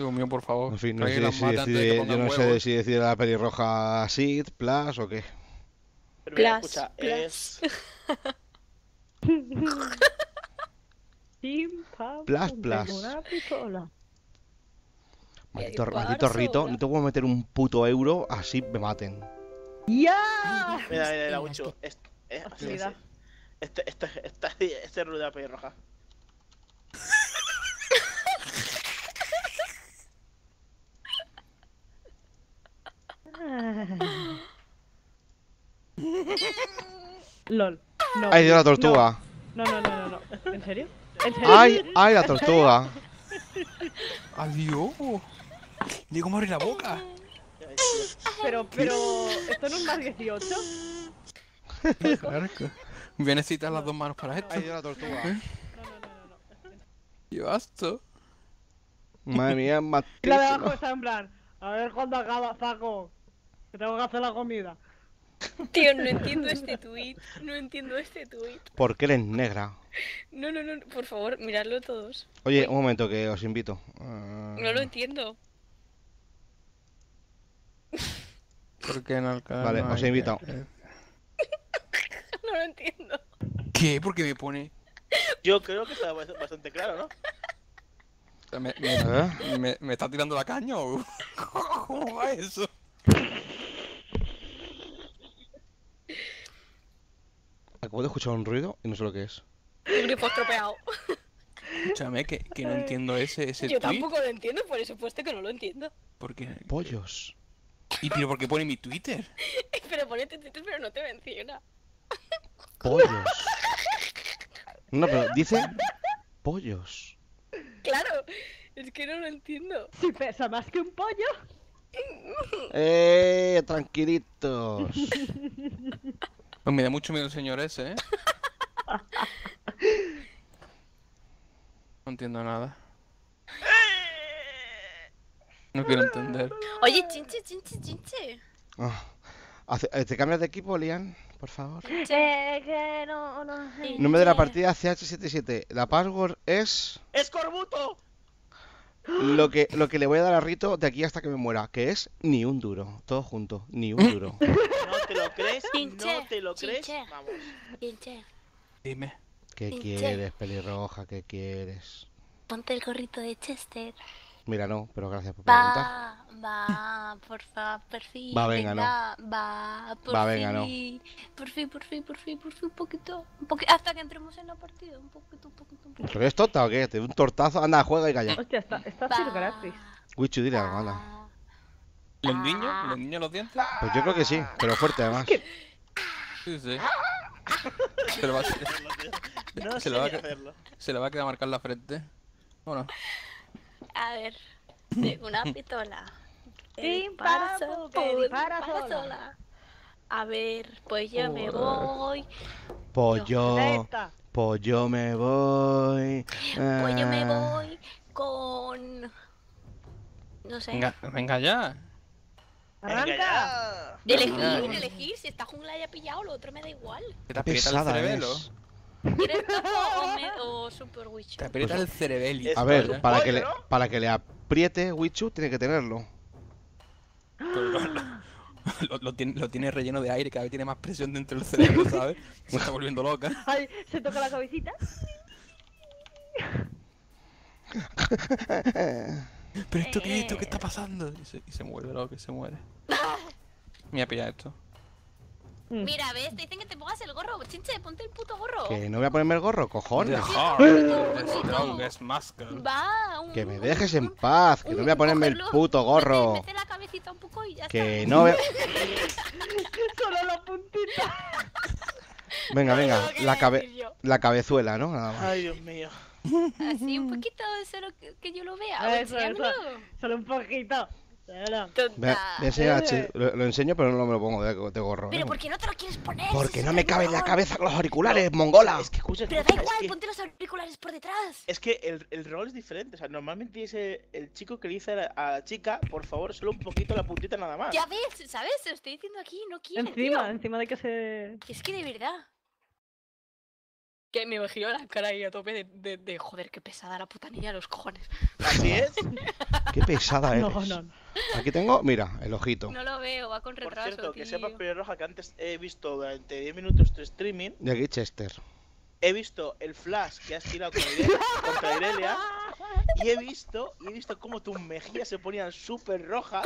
Dios mío, por favor. En fin, no sé si decide, yo no sé si decide la pelirroja Sid, Plus o qué. Pero mira, Plus, escucha, plus. es. Plus. Maldito, maldito rito, sobra. no te puedo meter un puto euro así me maten. Este, este, este, este, este es ruido de pelirroja. LOL. No. ¡Ay, Dios, la tortuga! No, no, no, no, no. ¿En serio? ¿En serio? ¡Ay, ay, la tortuga! ¡Adiós! Digo, cómo abrir la boca. Pero, pero. ¿Esto no es más 18? Claro que- Voy a necesitar las dos manos para esto. ¡Ay, Dios, la tortuga! No, no, no, no, no. ¿Qué basto? Madre mía, Y la de abajo está en plan. A ver cuándo acaba, Paco. Que tengo que hacer la comida. Tío, no entiendo este tweet. No entiendo este tweet. ¿Por qué eres negra? No, no, no, por favor, miradlo todos. Oye, un momento que os invito. Ah, No lo entiendo. ¿Por qué no alcanza? Vale, os he invitado. No lo entiendo. ¿Qué? Porque me pone. Yo creo que está bast- bastante claro, ¿no? ¿Me, me, ¿Eh? me- me está tirando la caña o.? ¿Cómo va eso? Acabo de escuchar un ruido y no sé lo que es. Un grupo estropeado. Escúchame, que, que no entiendo ese, ese Yo tweet. tampoco lo entiendo, por supuesto que no lo entiendo. Porque... Pollos. ¿Y pero por qué pone mi Twitter? Pero ponete Twitter, pero no te menciona. Pollos. No, pero dice pollos. Claro, es que no lo entiendo. Si pesa más que un pollo. Eh, tranquilitos. Pues me da mucho miedo el señor ese, ¿eh? No entiendo nada. No quiero entender. Oye, chinche, chinche, chinche. Hace- eh, ¿Te cambias de equipo, Lian? Por favor. Eh, que no, no. Nombre de la Che. partida CH77. La password es ¡Es Corbuto! lo que, lo que le voy a dar a Rito de aquí hasta que me muera, que es ni un duro. Todo junto, ni un duro. ¿No te lo crees? ¿No te lo crees? Vamos. Dime. ¿Qué quieres, pelirroja? ¿Qué quieres? ponte el gorrito de Chester. Mira, no, pero gracias por preguntar. Va, va, por favor, por fin. Va, venga, no. Va, por Va, fin. venga, no. Por fin, por fin, por fin, por fin, un poquito. Un poquito hasta que entremos en la partida. Un poquito, un poquito, un poquito. ¿Pero eres tonta o qué? Te doy un tortazo. Anda, juega y calla. Hostia, está, está Va, gratis. Wichu, dile algo, anda. ¿Los niños? ¿Los niños los dientes? Pues yo creo que sí, pero fuerte además. Sí, sí. Se le va, se, No Se sé lo va a se le va a quedar marcar la frente. Bueno, A ver, una pistola. Pim, dispara sola. A ver, pues yo me voy. Pollo, Esta. pollo me voy. Pues yo me Ah. voy con. No sé. venga, venga ya. Arranca. Elegir, elegir. Si esta jungla haya pillado, lo otro me da igual. Te Qué aprieta el cerebelo. es. ¿Quieres topo o, me- o Super Witch? Te aprieta el cerebelito. Es A ver, pollo, para que, le, para que le apriete Wichu, tiene que tenerlo. Lo, lo tiene, lo tiene relleno de aire, cada vez tiene más presión dentro del cerebro, ¿sabes? Se está volviendo loca. Ay, se toca la cabecita. ¿Pero esto qué es? ¿Esto qué está pasando? Y se, y se muere, loco, y se muere. Mira, pilla esto. Mm. Mira, ves, te dicen que te pongas el gorro. Chinche, ponte el puto gorro. Que no voy a ponerme el gorro, cojones. heart, the strongest muscle. Va, un, Que me dejes en paz, que no voy a ponerme el puto gorro. Mete, mete la cabecita un poco y ya Que está. no voy a... Solo la puntita. Venga, venga, la, cabe- la cabezuela, ¿no? Nada más. Ay, Dios mío. Así, un poquito, solo que, que yo lo vea. Eso, eso. Solo un poquito. A Chi- lo, lo enseño, pero no me lo pongo de, de gorro. ¿eh? Pero ¿por qué no te lo quieres poner? Porque no me cabe en la cabeza con los auriculares, mongola. Es que escucha, Pero da igual, es que, ponte los auriculares por detrás. es que el, el rol es diferente. O sea, normalmente es el, el chico que le dice a la, a la chica, por favor, solo un poquito la puntita nada más. Ya ves, ¿sabes? Te lo estoy diciendo aquí, no quiere, Encima, tío. encima de que se. Es que de verdad. Que me imagino la cara ahí a tope de, de, de, joder, qué pesada la puta niña, los cojones. Así es. Qué pesada eres. No, no, no. Aquí tengo, mira, el ojito. No lo veo, va con Por retraso, cierto, que tío. sepas, Roja, que antes he visto durante 10 minutos tu streaming. Y aquí Chester. He visto el flash que has tirado con Ire- contra Irelia. Y he visto, y he visto cómo tus mejillas se ponían súper rojas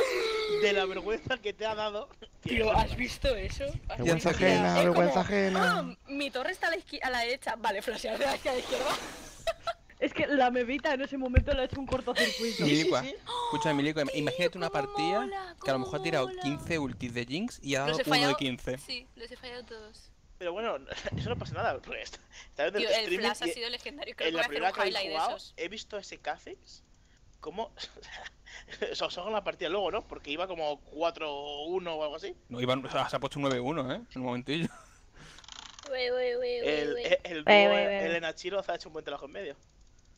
de la vergüenza que te ha dado. Tío, ¿has visto eso? ¿Has Vergüenza visto? ajena, Es vergüenza como, ajena. "Ah, mi torre está a la, a la derecha. Vale, flashear hacia la izquierda. Es que la mevita en ese momento le ha hecho un cortocircuito. Sí, sí, Milicua, sí. escucha, Milico, imagínate una partida mola, que a lo mejor ha tirado mola. 15 ultis de Jinx y ha dado uno de fallado. 15. Sí, los he fallado todos. Pero bueno, eso no pasa nada. Esta esta Tío, el flash ha sido legendario. Creo en que la hacer primera un que de jugado, esos. he visto ese Kha'Zix como... o sea, os hago la partida luego, ¿no? Porque iba como 4-1 o algo así. No, iban, o sea, se ha puesto un 9-1, ¿eh? En un momentillo. El, el, el Chiroz ha hecho un buen trabajo en medio.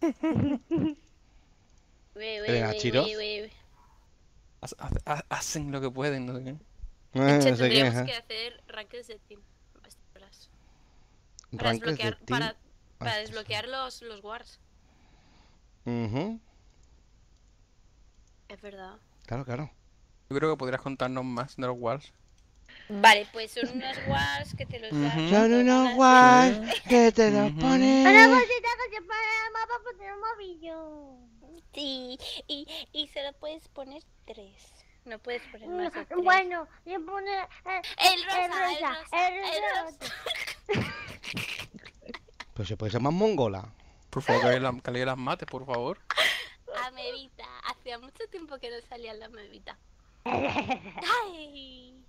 Elena hace- Hacen lo que pueden, no sé qué. Eh, no sé qué, ¿eh? que hacer rankings de team. Para de desbloquear, team. para, para Ah, sí. desbloquear los, los wars. Ujú, Es verdad. Claro, claro. Yo creo que podrías contarnos más de los Wars. Vale, pues son unos wars que te los dan. Son unos guas que te los ponen. cosita que se pone el mapa poner un movillo. Sí, y, y solo puedes poner tres. No puedes poner más de tres. Bueno, le pone el, El rosa, el rosa, rosa, el el rosa. Pero se puede ser más mongola. Por favor, que, la, que las mate, por favor. Amevita. Hacía mucho tiempo que no salía la amevita. Ay.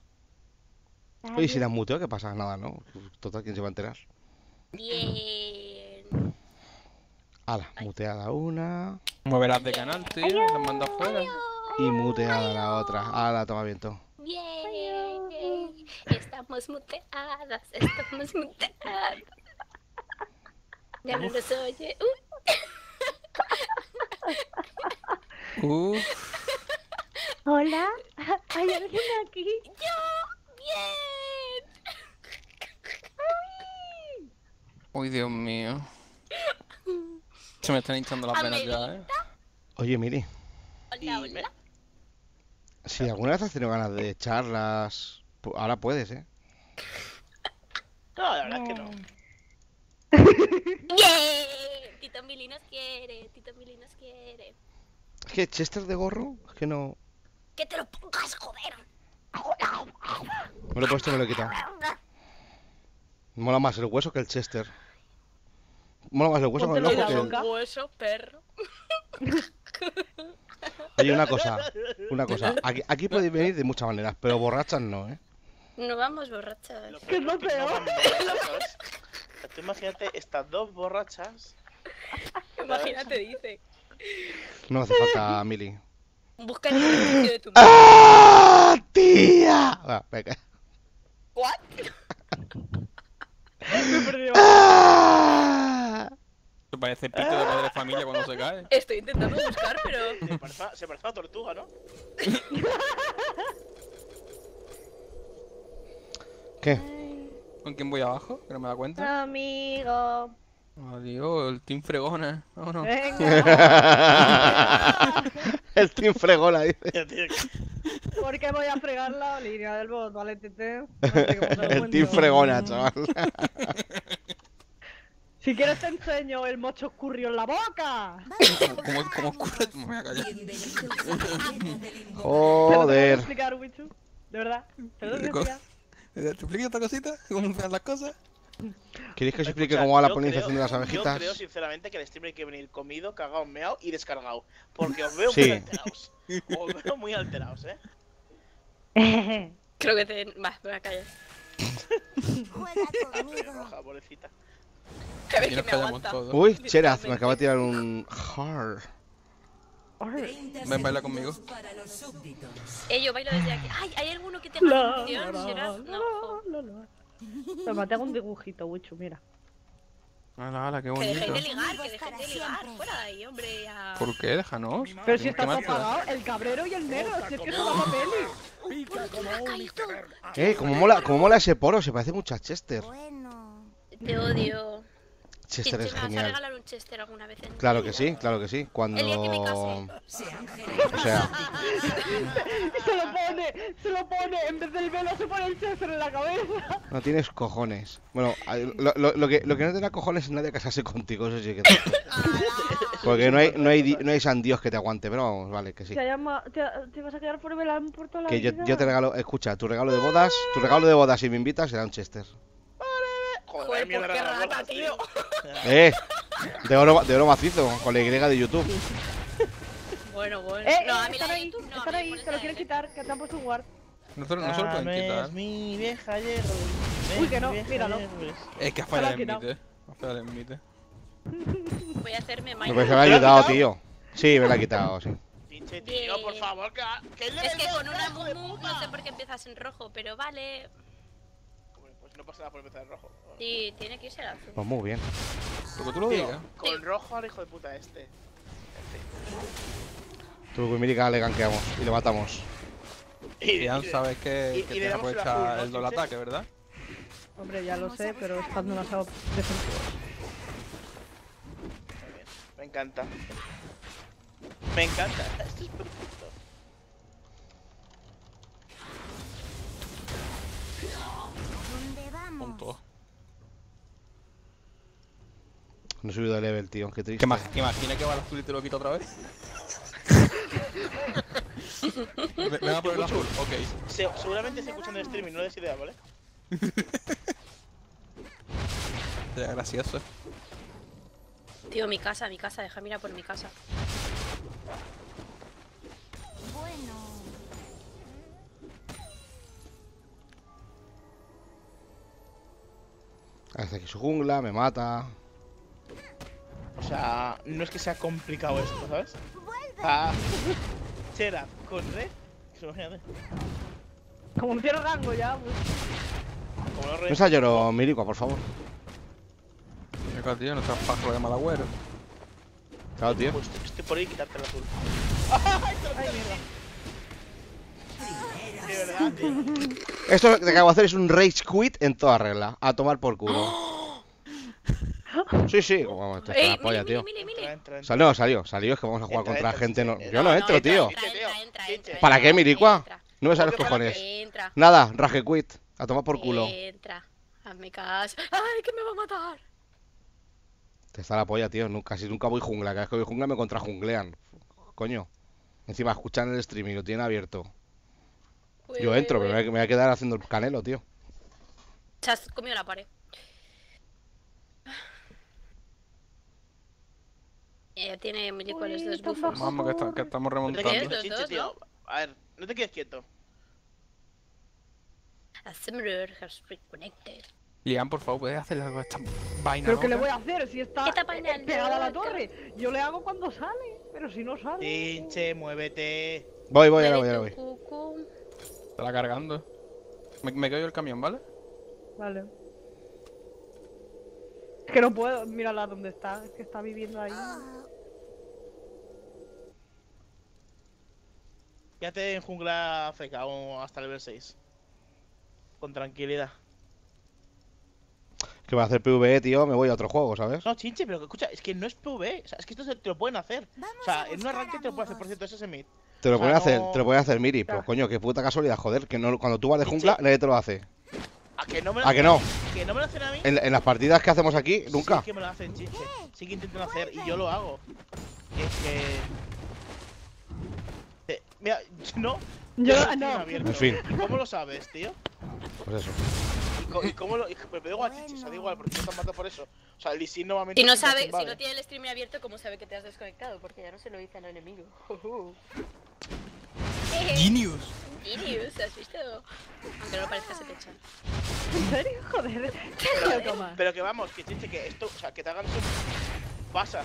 Oye, si las muteo, ¿qué pasa? Nada, ¿no? Total, ¿quién se va a enterar? Bien. Ala, muteada una Moverás de canal, tío, las mando afuera. Y muteada la otra. Ala, toma viento. Bien. Estamos muteadas. Estamos muteadas. Ya no nos oye. Uh, Uf, Hola, ¿hay alguien aquí? yo. Bien. uy, Dios mío. Se me están hinchando las venas ya, ¿eh? Oye, Miri, Hola, hola. Si alguna vez has tenido ganas de charlas, ahora puedes, ¿eh? No, la verdad es que no. Bien. Tito Mili nos quiere. Tito Mili nos quiere. Es que Chester de gorro, es que no. Que te lo pongas, joder. Me lo he puesto y me lo he quitado. Mola más el hueso que el Chester. Mola más el hueso con el ojo que el... hueso, perro. Oye, una cosa, una cosa. Aquí, aquí podéis venir de muchas maneras, pero borrachas no, ¿eh? No vamos borrachas. Lo Que es lo peor no Tú imagínate estas dos borrachas. Imagínate, dice. No hace falta, Mili. Busca el ejercicio de tu ¡Ah, tía! Va, venga. ¿What? Me he perdido. ¡Ah! Parece pito de padre de familia cuando se cae. Estoy intentando buscar, pero. Se parece, a- se parece a una tortuga, ¿no? ¿Qué? ¿Con quién voy abajo? Que no me da cuenta. Amigo. Adiós, el team fregona. Vámonos. Venga, El team fregona, dice. ¿por qué voy a fregar la línea del bot, vale, tete? No El team fregona, chaval. Si quieres te enseño el mocho escurrió en la boca. ¿Cómo, cómo? Me voy a callar. ¿Te lo Joder. Wichu? ¿De verdad? ¿Te explico esta cosita? ¿Cómo funcionan las cosas? ¿Queréis que os explique Escucha, cómo va la polinización creo- de las abejitas? Yo creo sinceramente que el stream hay que venir comido, cagado, meado y descargado. Porque os veo Sí. muy alterados. Os veo muy alterados, ¿eh? Creo que te. Va, me voy a callar. Juega conmigo. Roja, pobrecita. A ver Y nos me callamos aguanta. todos. Uy, Cheraz, me acaba de tirar un hard. Ven, baila conmigo. Eh, yo bailo desde aquí. Ay, ¿hay alguno que tenga La, función? la, No. la, la. Toma, te hago un dibujito, Wichu, mira. Hala, hala, qué Que dejéis de bonito. ligar, que dejéis de ligar. Fuera de ahí, hombre. ya. ¿Por qué? Déjanos. Pero si ¿Qué está más todo te da? apagado, el cabrero y el negro, si es que una peli. Eh, como mola, como mola ese poro, se parece mucho a Chester. Bueno. Te odio. Chester es ¿me vas a genial. regalar un Chester alguna vez en Claro que sí, claro que sí. Cuando. El día que me case. O sea, Se lo pone, se lo pone, en vez del velo se pone el Chester en la cabeza. no tienes cojones. Bueno, lo, lo- lo que, lo que no te da cojones es nadie casarse contigo, eso sí que. te- Porque no hay, no hay, no hay san Dios que te aguante, pero vamos, vale, que sí. Te, llama, te, te vas a quedar por Belán por toda la Que yo, vida. yo te regalo, escucha, tu regalo de bodas, tu regalo de bodas si me invitas será un Chester. Joder, pues qué rata, tío. Eh, de oro, de oro macizo, con la Y de YouTube. Bueno, bueno. Eh, no, eh, a mí están ahí, YouTube no, están ahí, por te lo quieren quitar, que te han puesto un guard. No se, no se lo pueden Ah, quitar. es mi vieja hierro. Uy, que no, míralo. hierro. Es que ha Se fallado el mite. Ha fallado el mite. Voy a hacerme Me Minecraft. parece que me ha ¿Te lo ha ayudado, tío. Sí, me la ha quitado, sí. Pinche tío, por favor, que, Es que con una mumu no sé por qué empiezas en rojo, pero vale. No pasa nada por empezar en rojo. Sí, tiene que irse al azul. Pues muy bien. Lo que tú lo digas. con rojo al hijo de puta este. Tú, Mirica, le ganqueamos y le matamos. Y, Ya sabes que, y- que y te damos el aprovecha azul, ¿no, el doble ataque, ¿verdad? Hombre, ya lo sé, pero están demasiado defensivos. Muy bien, Me encanta. Me encanta. Esto es No he subido de level, tío, qué triste. ¿Te ima- te imaginas que va al azul y te lo quita otra vez? ¿Me, me va a poner el azul? Ok. Se- seguramente se escuchan en el streaming, no des idea, ¿vale? Sería gracioso. Tío, mi casa, mi casa, deja mirar por mi casa. Hace aquí su jungla, me mata. O sea, no es que sea complicado esto, ¿sabes? Ah, Chera con red. que Imagínate. Como no tiene rango ya, pues. Como no se lloro, Mirico, por favor. Mira, tío, no seas pájaro de mal agüero. Claro, tío. Pues estoy por ahí quitarte el azul. Ay, mierda. De verdad, tío. Esto que acabo de hacer es un rage quit en toda regla. A tomar por culo. Sí, sí, como esto es ¡Ey, la polla, tío. entra. Salió, salió, salió, es que vamos a jugar Entra, contra entra, gente. No, yo no No, entro, entra, tío. entra. Entra, entra, Chiche. entra, ¿Para qué, entra, Miricua? entra, No me salen los para cojones. Entra. Nada, rage quit. A tomar por culo. Entra. Hazme caso. ¡Ay, que me va a matar! Te está la polla, tío. Nunca, casi nunca voy jungla. Cada vez que voy jungla me contrajunglean. Coño. Encima escuchan el streaming, lo tienen abierto. Yo Uy, entro, uy, pero me voy a- quedar haciendo el canelo, tío. Se has comido la pared. Ella tiene milico los dos bufos. Vamos, que, está- que estamos No te quedes remontando. dos, tío. A ver, no te quedes quieto. Has reconnected. Liam, por favor, ¿puedes hacer algo a esta vaina ¿Pero qué le voy a hacer si está ¿Qué tapa en eh, el pegada a la torre? Yo le hago cuando sale, pero si no sale. Pinche, muévete. Voy, voy, ahora voy, ahora voy. cucu. Está cargando. Me, me el camión, ¿vale? Vale. Es que no puedo, mírala dónde está, es que está viviendo ahí. Quédate en jungla feca o hasta level 6. Con tranquilidad. Que voy a hacer PvE, tío. Me voy a otro juego, ¿sabes? No, chinche, pero que escucha, es que no es PvE. O sea, es que esto se- te lo pueden hacer. O sea, en un arranque te lo pueden hacer, por cierto, ese es el mid. Te lo O sea, pueden hacer, te lo pueden hacer, Miri. Pero coño, qué puta casualidad, joder. Que no, cuando tú vas de jungla, sí. nadie te lo hace. ¿A que no me lo ¿A que hacen no? a- Que no me lo hacen a mí. En, en las partidas que hacemos aquí, nunca. Sí que me lo hacen, chinche. Sí que intentan hacer y yo lo hago. Y es que. Eh, mira, no. Yo no. abierto. En fin. ¿Y ¿Cómo lo sabes, tío? Pues eso. ¿Y, cómo lo.? Pero da igual, chiche, o sea, da igual, porque no están matando por eso. O sea, el Sin normalmente. Si no sabe, si no tiene el stream abierto, ¿cómo sabe que te has desconectado? Porque ya no se lo dice al enemigo. Genius. Genius, ¿has visto? Aunque no lo parezca, se te echan. ¿En serio? Joder. Pero, pero que vamos, que chiche, que esto. O sea, que te hagan eso. Pasa.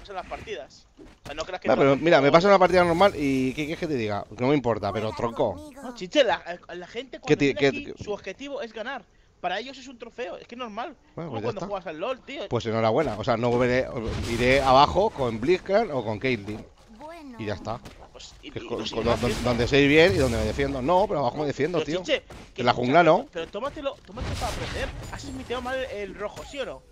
Pasa en las partidas. O sea, no creas que. No, pero mira, me como- pasa una partida normal y ¿qué quieres que te diga? Que no me importa, pero tronco. No, chiche, la, la gente ¿Qué cuando viene qué- aquí, qué- su objetivo es ganar. Para ellos es un trofeo, es que es normal. Bueno, Como pues ya cuando está. juegas al LOL, tío. Pues enhorabuena. O sea, no volveré, iré abajo con Blizzard o con Caitlyn. Bueno. Y ya está. Pues, y- Que es y con- lo con- siguen don- haciendo. donde sé bien y donde me defiendo. No, pero abajo me defiendo, Pero, tío. chiche, que En la jungla no. Pero tómatelo, tómatelo para aprender. Has emitido mal el rojo, ¿sí o no?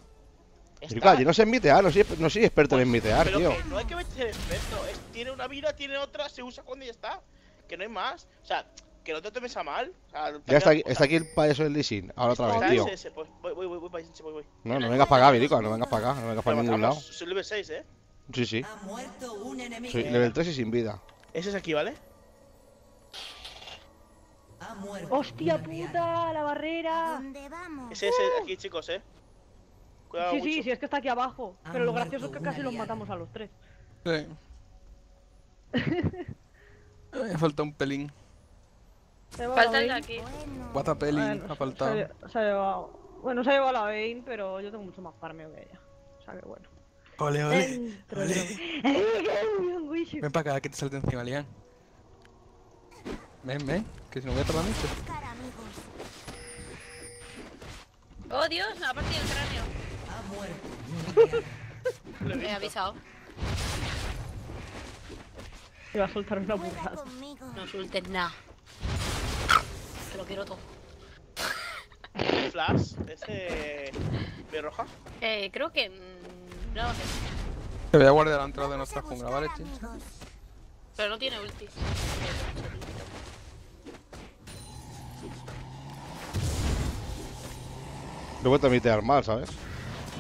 Está- claro, yo no sé mitear, no soy, no soy experto en mitear, Pero tío. que no hay que meter experto. Es, tiene una vida, tiene otra, se usa cuando ya está. Que no hay más. O sea, que no te tomes a mal. O sea, Ya está aquí, está aquí el payaso del Leasing, ahora otra vez, tío. ese, pues voy, voy, voy, voy, voy, voy, voy. No, no vengas para acá, Virico, no vengas para acá, no vengas para ningún lado. soy level 6, eh. Sí, sí. Ha muerto un enemigo. Soy level 3 y sin vida. Ese es aquí, ¿vale? Ha muerto ¡Hostia puta! ¡La ¿A barrera! dónde vamos? Ese es aquí, chicos, eh. Cuidado, Sí, sí, mucho. sí, es que está aquí abajo. Ha Pero lo gracioso es que casi los matamos a los tres. Sí. Me falta un pelín. Falta el de aquí. Bueno. Guata pelín, Bueno, ha se, faltado. ha- se ha llevado. Bueno, se ha llevado la Vayne, pero yo tengo mucho más farmeo que ella. O sea que bueno. Ole, ole. Dentro ole. Ven para acá, que te salte encima, Lian. Ven, ven, que si no voy a tardar mucho. Oh Dios, me ha partido el cráneo. Ha muerto. Me he avisado. Iba a soltar una burrada. No insultes nada. Que lo quiero todo. Flash, ese. ¿De roja? Eh, creo que. No. Te voy a guardar la entrada de nuestra jungla, ¿vale, chincha? Pero no tiene ulti. Vuelto a mitear mal, ¿sabes?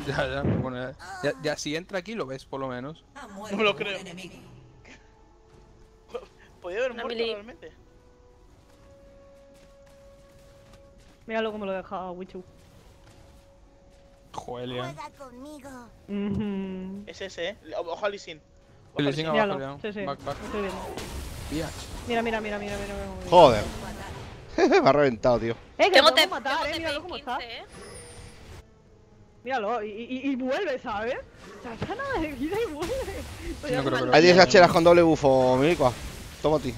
Ya, ya, bueno, ya, ya, ya si entra aquí lo ves, por lo menos. Muerto me lo creo. Podía haber muerto realmente. Míralo como lo deja Wichu. Juega conmigo. Mhm. Es ese, eh. Ojo a Lee Sin. Ojo a El Lee Lee Sin Sin. abajo. Sí, sí. Back, back. estoy viendo. Mira, mira, mira, mira, mira. mira. Joder. Me ha reventado, tío. Eh, que Tengo lo te matar, eh. Míralo cómo 15, está. eh. Míralo, y, y, y vuelve, ¿sabes? O sea, está nada de vida y vuelve. Estoy No creo Hay 10 hacheras con doble bufo, Milico. Toma a ti.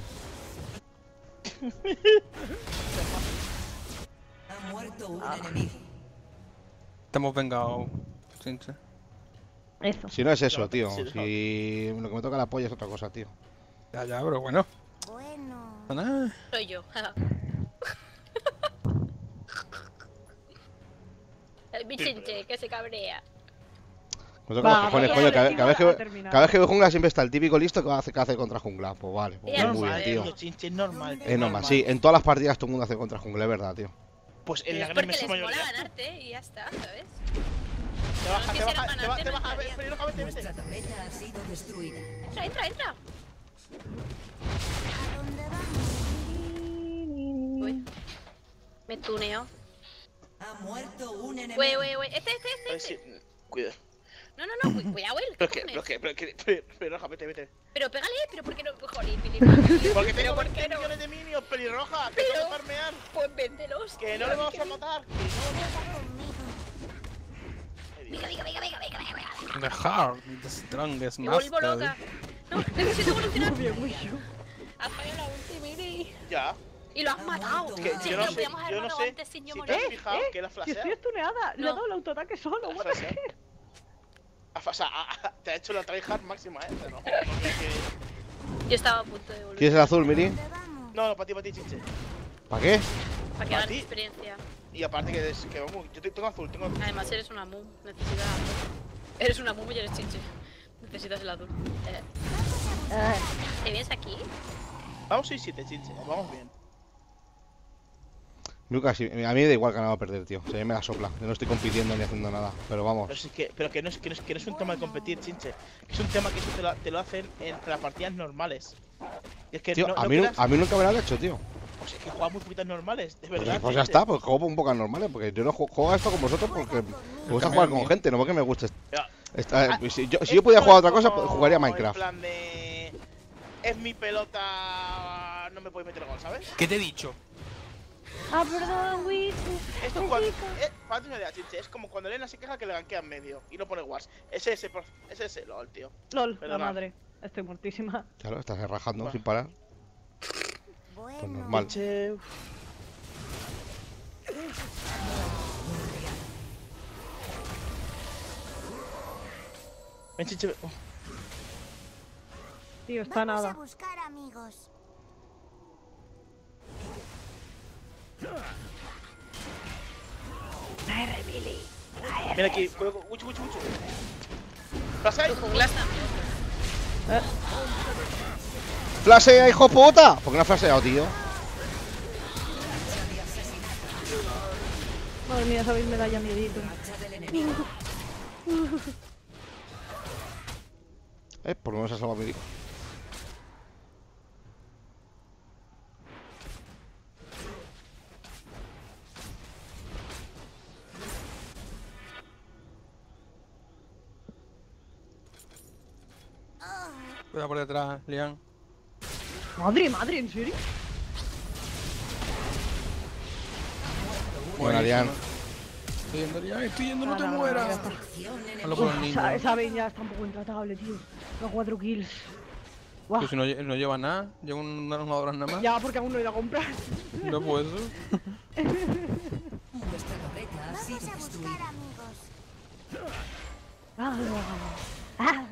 Ha muerto un Ah. enemigo. Te hemos vengado, chincha. Eso. Si no es eso, tío. Si lo que me toca la polla es otra cosa, tío. Ya, ya, pero bueno. Bueno. Soy yo. El bichinche que se cabrea. Me toca Va, los cojones, va, coño. va, Cada, va, cada vez va a que, cada vez que veo jungla siempre está el típico listo que hace, que hace contra jungla. Pues vale, pues muy bien, tío. Es normal. Es normal, sí. En todas las partidas todo el mundo hace contra jungla, es verdad, tío. Pues en la es gran porque les mola mayoría. ganarte y ya está, ¿sabes? Te baja, te baja, te baja, te baja. vete, vete. Nuestra tableta ha sido destruida. Entra, entra, entra. ¿A dónde vamos? Uy. Me tuneo. Ha muerto un enemigo. Wey, wey, wey. Este, este, A ver este. este. Cuida. No, no, no. cu- Cuidado, el. Pero que, pero que, pero que. Pelirroja, vete, vete. Pero pégale, pero ¿por qué no? Joder, Filipe. Porque tengo ¿por 20 qué no? millones de minions, pelirroja. Que Pero- tengo que farmear. Pues véndelos. Que no le vamos a matar. Que no. Juega conmigo. Ay, Dios. Venga, venga, venga, venga, venga, venga, venga. The heart, the strongest Me vuelvo master. loca. No, necesito evolucionar. Muy bien, Wishu. Has fallado la ulti, Miri. Ya. Y lo has matado. Es que yo no sé, yo no sé antes sin yo si te has fijado eh, que la Si flashea. estoy estuneada, le he No. dado el autoataque solo. What the? O sea, te ha hecho la tryhard máxima, eh. No, no, creo que- Yo estaba a punto de ¿Quieres evolucionar. el azul, Miri? No, no, para ti, para ti, chinche. ¿Para qué? Para que ¿A hagas ti? experiencia. Y aparte que, es- que vamos, yo te- tengo azul, tengo azul. Además, eres una mum. Necesitas. Eres una mum y eres chinche. Necesitas el azul. Eh, Eh, ¿Te vienes aquí? Vamos 6-7, chinche, vamos bien. Lucas, a mí me da igual ganar o perder, tío. O sea, a mí me la sopla. Yo no estoy compitiendo ni haciendo nada. Pero vamos. Pero, sí que, pero que, no es, que, no es, que no es un tema de competir, chinche. Es un tema que eso te lo, te lo hacen entre las partidas normales. Y es que Tío, no, a, no mí, creas- a mí nunca me lo han hecho, tío. Pues es que juega muy poquitas normales, de Pues, verdad. pues ya está, pues juego un poco normales. Porque yo no juego, juego a esto con vosotros porque me gusta jugar con gente, no porque me guste. Esta- Ah, si yo, si yo pudiera jugar a otra cosa, pues jugaría a En Minecraft. plan de. Es mi pelota. No me puedes meter gol, ¿sabes? ¿Qué te he dicho? Ah, perdón, Wishu. Esto es cuando. Eh, una idea, chinche, es como cuando Elena se queja que le ganquean medio y no pone wars. Es ese, por- es ese, lol, tío. LOL, la Perdona. madre. Estoy muertísima. Claro, estás rajando Va. sin parar. Bueno. Pues normal. Chinche. Ven, chinche. ven. Oh, Tío, está Vamos nada. a buscar amigos. Mira aquí, cuidado, mucho, mucho, mucho. ¿Pasa ahí? Junglas también. ¡Flasea, hijo puta! ¿Por qué no has flaseado, tío? Madre mía, sabéis, me da ya miedito. Eh, por lo menos ha salvado mi hijo. Cuidado por detrás, Lian. Madre, madre, ¿en serio? Buena, Lian. Estoy yendo, Lian, estoy yendo, no te mueras. Hazlo por el niño. esa, esa ya está un poco intratable, tío. Los 4 kills. Guau. Que si no, no lleva nada, lleva un- unas armaduras nada más. Ya, porque aún no he ido a comprar. No puedo. Torreta ha Vamos a buscar amigos. Ah, Ah,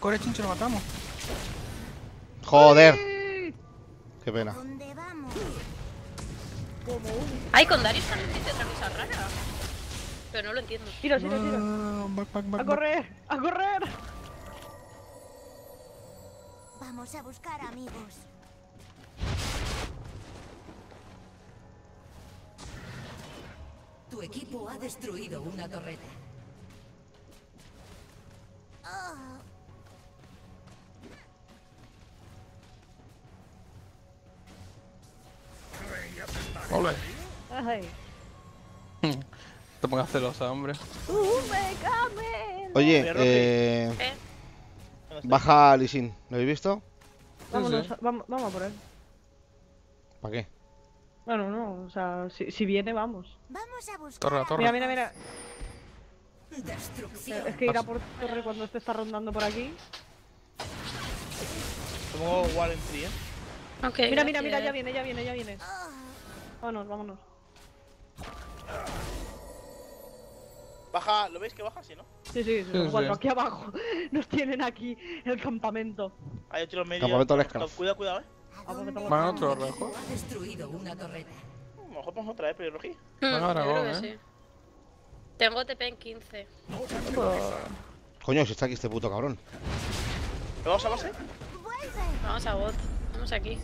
Corre, chincho, lo matamos. Joder. Qué pena. ¿Dónde vamos? Ay, con Darius también dice otra cosa rara. Pero no lo entiendo. Tira, tira, tira. Ah, back, back, back, ¡A correr! ¡A correr! Vamos a buscar amigos. Tu equipo ha destruido una torreta. Ah, Ole. Ay. Te pongas celosa, hombre. ¡Uh! Oye, eh, ¿Eh? Baja a Lisin. ¿Lo habéis visto? Vámonos, sí. vamos, vamos a por él. ¿Para qué? Bueno, no, o sea, si, si viene, vamos. vamos a buscar Torre, torre. Mira, mira, mira. Destrucción. Es que ir a por torre cuando este está rondando por aquí. Te pongo Wall en 3, ¿eh? Ok. Mira, mira, mira, ya viene, ya viene, ya viene. Ah, Vámonos, vámonos. Baja, ¿lo veis que baja? Sí, ¿no? Sí, sí, Sí, cuatro sí. aquí abajo. Nos tienen aquí el campamento. Hay otro medio. Campamento. Cuidado, cuidado, eh. ¿a dónde Van vamos? otro rojo. ha destruido una torreta. A lo mejor ponemos otra vez, pero Roji. Hmm, Van a yo dragón, creo que ¿eh? sí. Tengo TP en 15. Coño, si está aquí este puto cabrón. ¿Lo vamos a base? Vamos a bot. Vamos aquí.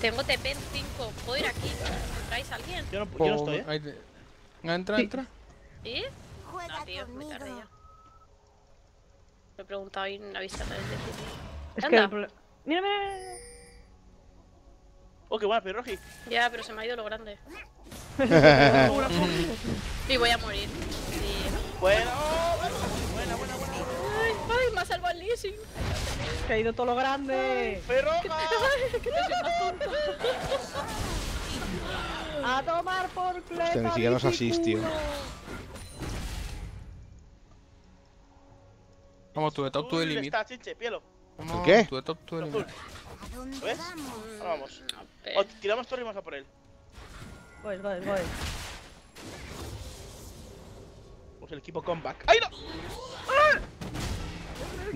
Tengo TP en 5. ¿Puedo ir aquí? ¿Traes a alguien? Yo no, yo no estoy, eh. Ahí te- Entra, Sí. entra. ¿Sí? Juega No, tío, es muy conmigo. tarde ya. Lo he preguntado y no visto nada de decir. Es que Anda. el problema. Mira, mira, mira. Oh, qué buena, pero Roji. Ya, pero se me ha ido lo grande. Y voy a morir. Sí. Bueno, oh, buena, buena, buena. Ay, ay, me ha salvado el leasing. Que ha ido todo lo grande. ¡Pero Que te soy más tonto. A tomar por cleta. Hostia, ni siquiera nos asist, tío. Vamos, tú de top to the Uy, limit. está, chinche, pielo. Vamos, qué? tú de top to the Azul. limit. ¿A dónde ¿Ves? vamos? Ahora vamos. O tiramos torre y vamos a por él. Pues, voy, voy. Pues el equipo comeback. ¡Ay, no!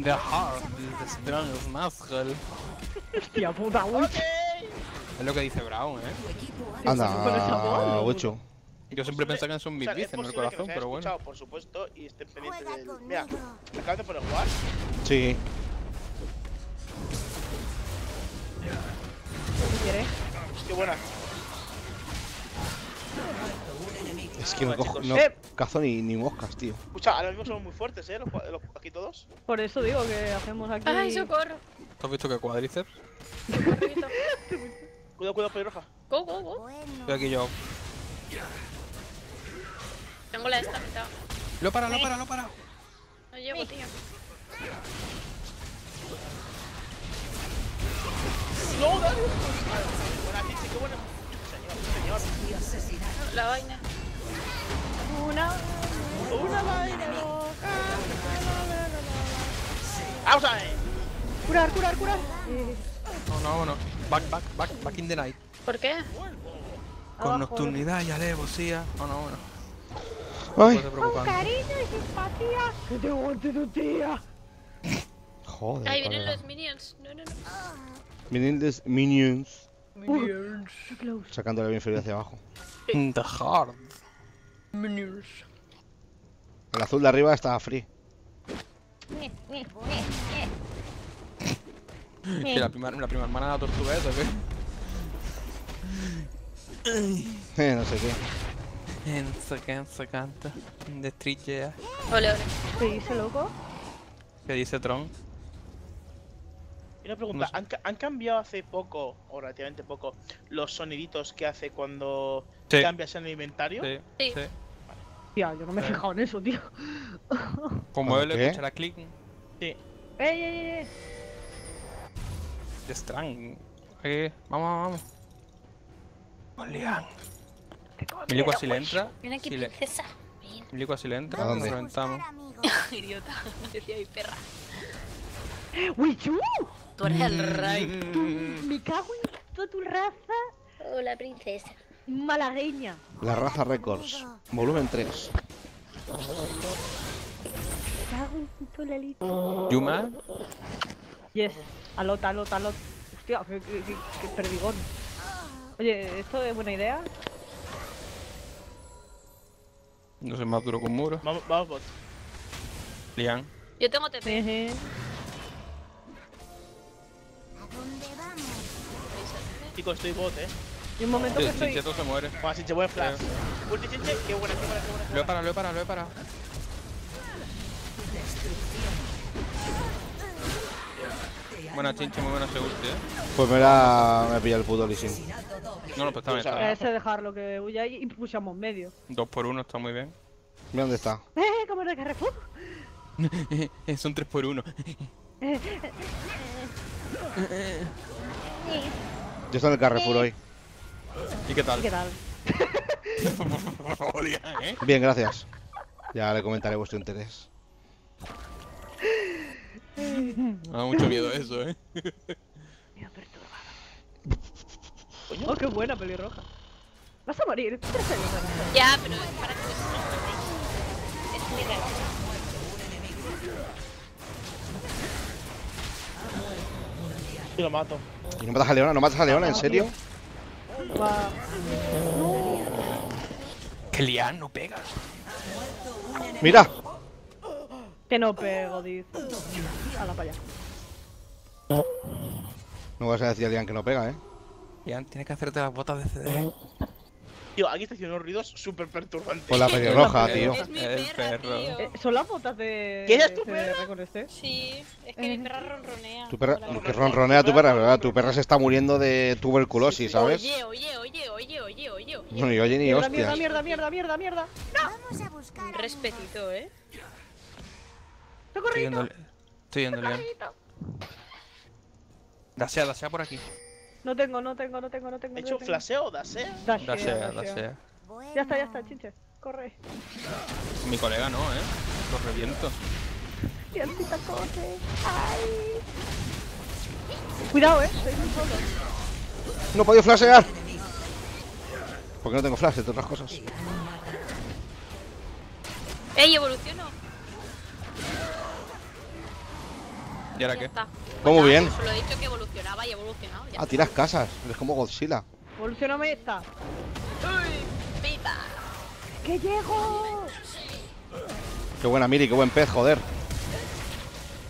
The heart is the strongest muscle. Hostia puta, uy. ¡Ok! Es lo que dice Brown, eh. Anda, ¿no? ocho. Yo siempre pensaba que son mis bíceps en el que corazón, pero bueno. por supuesto, y estén pendientes del... Mira. ¿me acabas de poner jugar? Sí. Si quieres. ¡Qué buena! Es que no, cojo, no Eh. cazo ni, ni moscas, tío. Escucha, ahora mismo somos muy fuertes, ¿eh? Los, los- aquí todos. Por eso digo que hacemos aquí. Ay, socorro. ¿Tú has visto que? Rapidito. Cuidado, cuidado, pelirroja. Go, go, go. Bueno. Estoy aquí yo. Tengo la esta mitad. Lo para, lo para, lo para. No llego, tío. ¡No, dale! Buena, chinche, qué buena. Señor, señor. La vaina. Una. Una vaina ¡Vamos a! Curar, curar, curar. No, no, no. Back, back, back, back in the night. ¿Por qué? Con abajo. nocturnidad y alevosía. Oh, no, bueno. Ay, Puede ser preocupante. Cariño y simpatía. Que te aguante tu tía. joder. Ahí vienen los minions. No, no, no. Vienen los minions. Minions. Sacándole el inferior hacia abajo. The Hard. El azul de arriba está free. ¿Que la prima, la prima hermana de la tortuga esa o qué? Eh, no sé qué. En se se canta. De Street yeah. Ole, ole. ¿Qué dice, loco? ¿Qué dice Tron? Una pregunta, No sé. ¿han, ca- han cambiado hace poco, o relativamente poco, los soniditos que hace cuando Sí. cambias en el inventario? Sí, Sí. sí. Tía, yo no me he fijado en eso, tío. Como ¿Ah, él qué? escucha la click Sí. ¡Ey, ey, ey! de Strang. Eh, vamos, vamos. Olian. Milico así le entra. Ven aquí, Si le, princesa. Ven. Milico así le entra. ¿A Nos reventamos. Idiota. Decía mi perra. ¡Wichu! Tú eres el rey. Tú, me cago en toda tu raza Hola, princesa. malagueña. La raza Records. Volumen 3. Me cago en tu lelito. Yuma. Yes. Alot, alot, alot. Hostia, qué, qué, qué- qué perdigón. Oye, ¿esto es buena idea? No soy más duro con muro. Vamos, vamos, bot. Lian. Yo tengo TP. Jeje. Chicos, estoy bot, eh. Y un momento que estoy... se muere. Juan, Chinche, buen flash. Ulti Chinche, qué buena, qué buena, qué buena. Lo he parado, lo he parado, lo he parado. Buena chinche, muy buena ese ulti, eh. Pues me la... me pilla el puto Lisin. No, no, pues está bien, está Eh. Ese dejarlo que huya ahí y pushamos medio. Dos por uno está muy bien. Mira dónde está. ¡Eh, como de Carrefour! Son tres por uno. Yo estoy en el Carrefour hoy. ¿Y qué tal? ¿Qué tal? Lian, ¿eh? Bien, gracias. Ya le comentaré vuestro interés. Me da mucho miedo eso, eh. Mira, perturbado. Oh, qué buena pelirroja. Vas a morir. Ya, pero es para que Es muy Y lo mato. ¿Y no matas a Leona? ¿No matas a Leona? ¿En serio? Va. Que Lian no pega. ¡Mira! Que no pego, dice. A la para allá. No vas a decir a Lian que no pega, ¿eh? Lian, tienes que hacerte las botas de CD. Tío, aquí está haciendo unos ruidos súper perturbantes. Pues la pelirroja, Eh, tío. Es mi perra, perro. tío. Eh, ¿Son las botas de... ¿Qué es tu perra? con este? Sí, es que mi perra ronronea. Tu perra... Que ronronea tu perra, ¿verdad? Tu perra se está muriendo de tuberculosis, ¿sabes? Oye, oye, oye, oye, oye, oye, oye. No, ni oye ni Mierda, mierda, hostias. mierda, mierda, mierda, mierda. Vamos a buscar. Respetito, ¿eh? Estoy yendo, estoy yendo, Lian. Dasea, dasea por aquí. No tengo, no tengo, no tengo, no tengo. ¿He hecho flasheo, dasea? Dashea, Dasea, dashea. dasea. Ya está, ya está, chinche. Corre. Mi colega no, eh. Lo reviento. Ciertita corre. Ay. Cuidado, eh. Estoy muy solo. ¡No he podido flashear! Porque no tengo flash, entre otras cosas. ¡Ey, evoluciono! ¿Y ahora qué? está. ¿Cómo Pues nada, bien? Solo he dicho que evolucionaba y evolucionado. Ya Ah, tiras casas. Eres como Godzilla. Evolucioname esta. ¡Uy! ¡Viva! ¡Que llego! Qué buena Miri, qué buen pez, joder.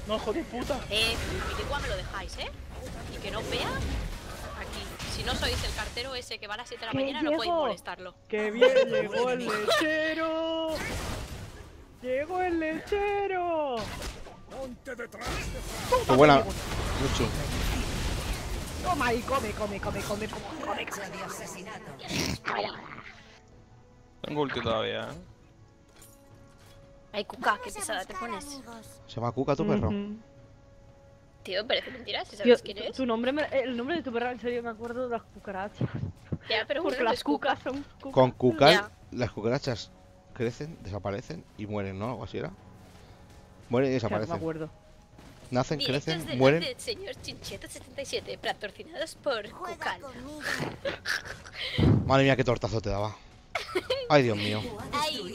No, hijo de puta. Eh, Miligua me lo dejáis, ¿eh? Y que no os vea aquí. Si no sois el cartero ese que va a las 7 de la ¿Qué mañana, no podéis molestarlo. ¡Que bien llegó el lechero! ¡Llegó el lechero! Qué buena. Luchu. Toma y come, come, come, come, come, come. Tengo ulti todavía, eh. Ay, Cuca, qué pesada te pones. ¿Se llama Cuca tu perro? Tío, parece mentira, si Tío, sabes quién tu- es. tu nombre, me- el nombre de tu perra, en serio, me acuerdo de las cucarachas. Ya, pero Porque bueno, las Cuca. cucas son cucas. Con Cucal, Ya. las cucarachas crecen, desaparecen y mueren, ¿no? Algo así era. Mueren y sea, no me desaparecen. acuerdo. Nacen, crecen, de mueren. señor Chincheto77, patrocinados por Cucal. Madre mía, qué tortazo te daba. Ay, Dios mío. ¡Ay!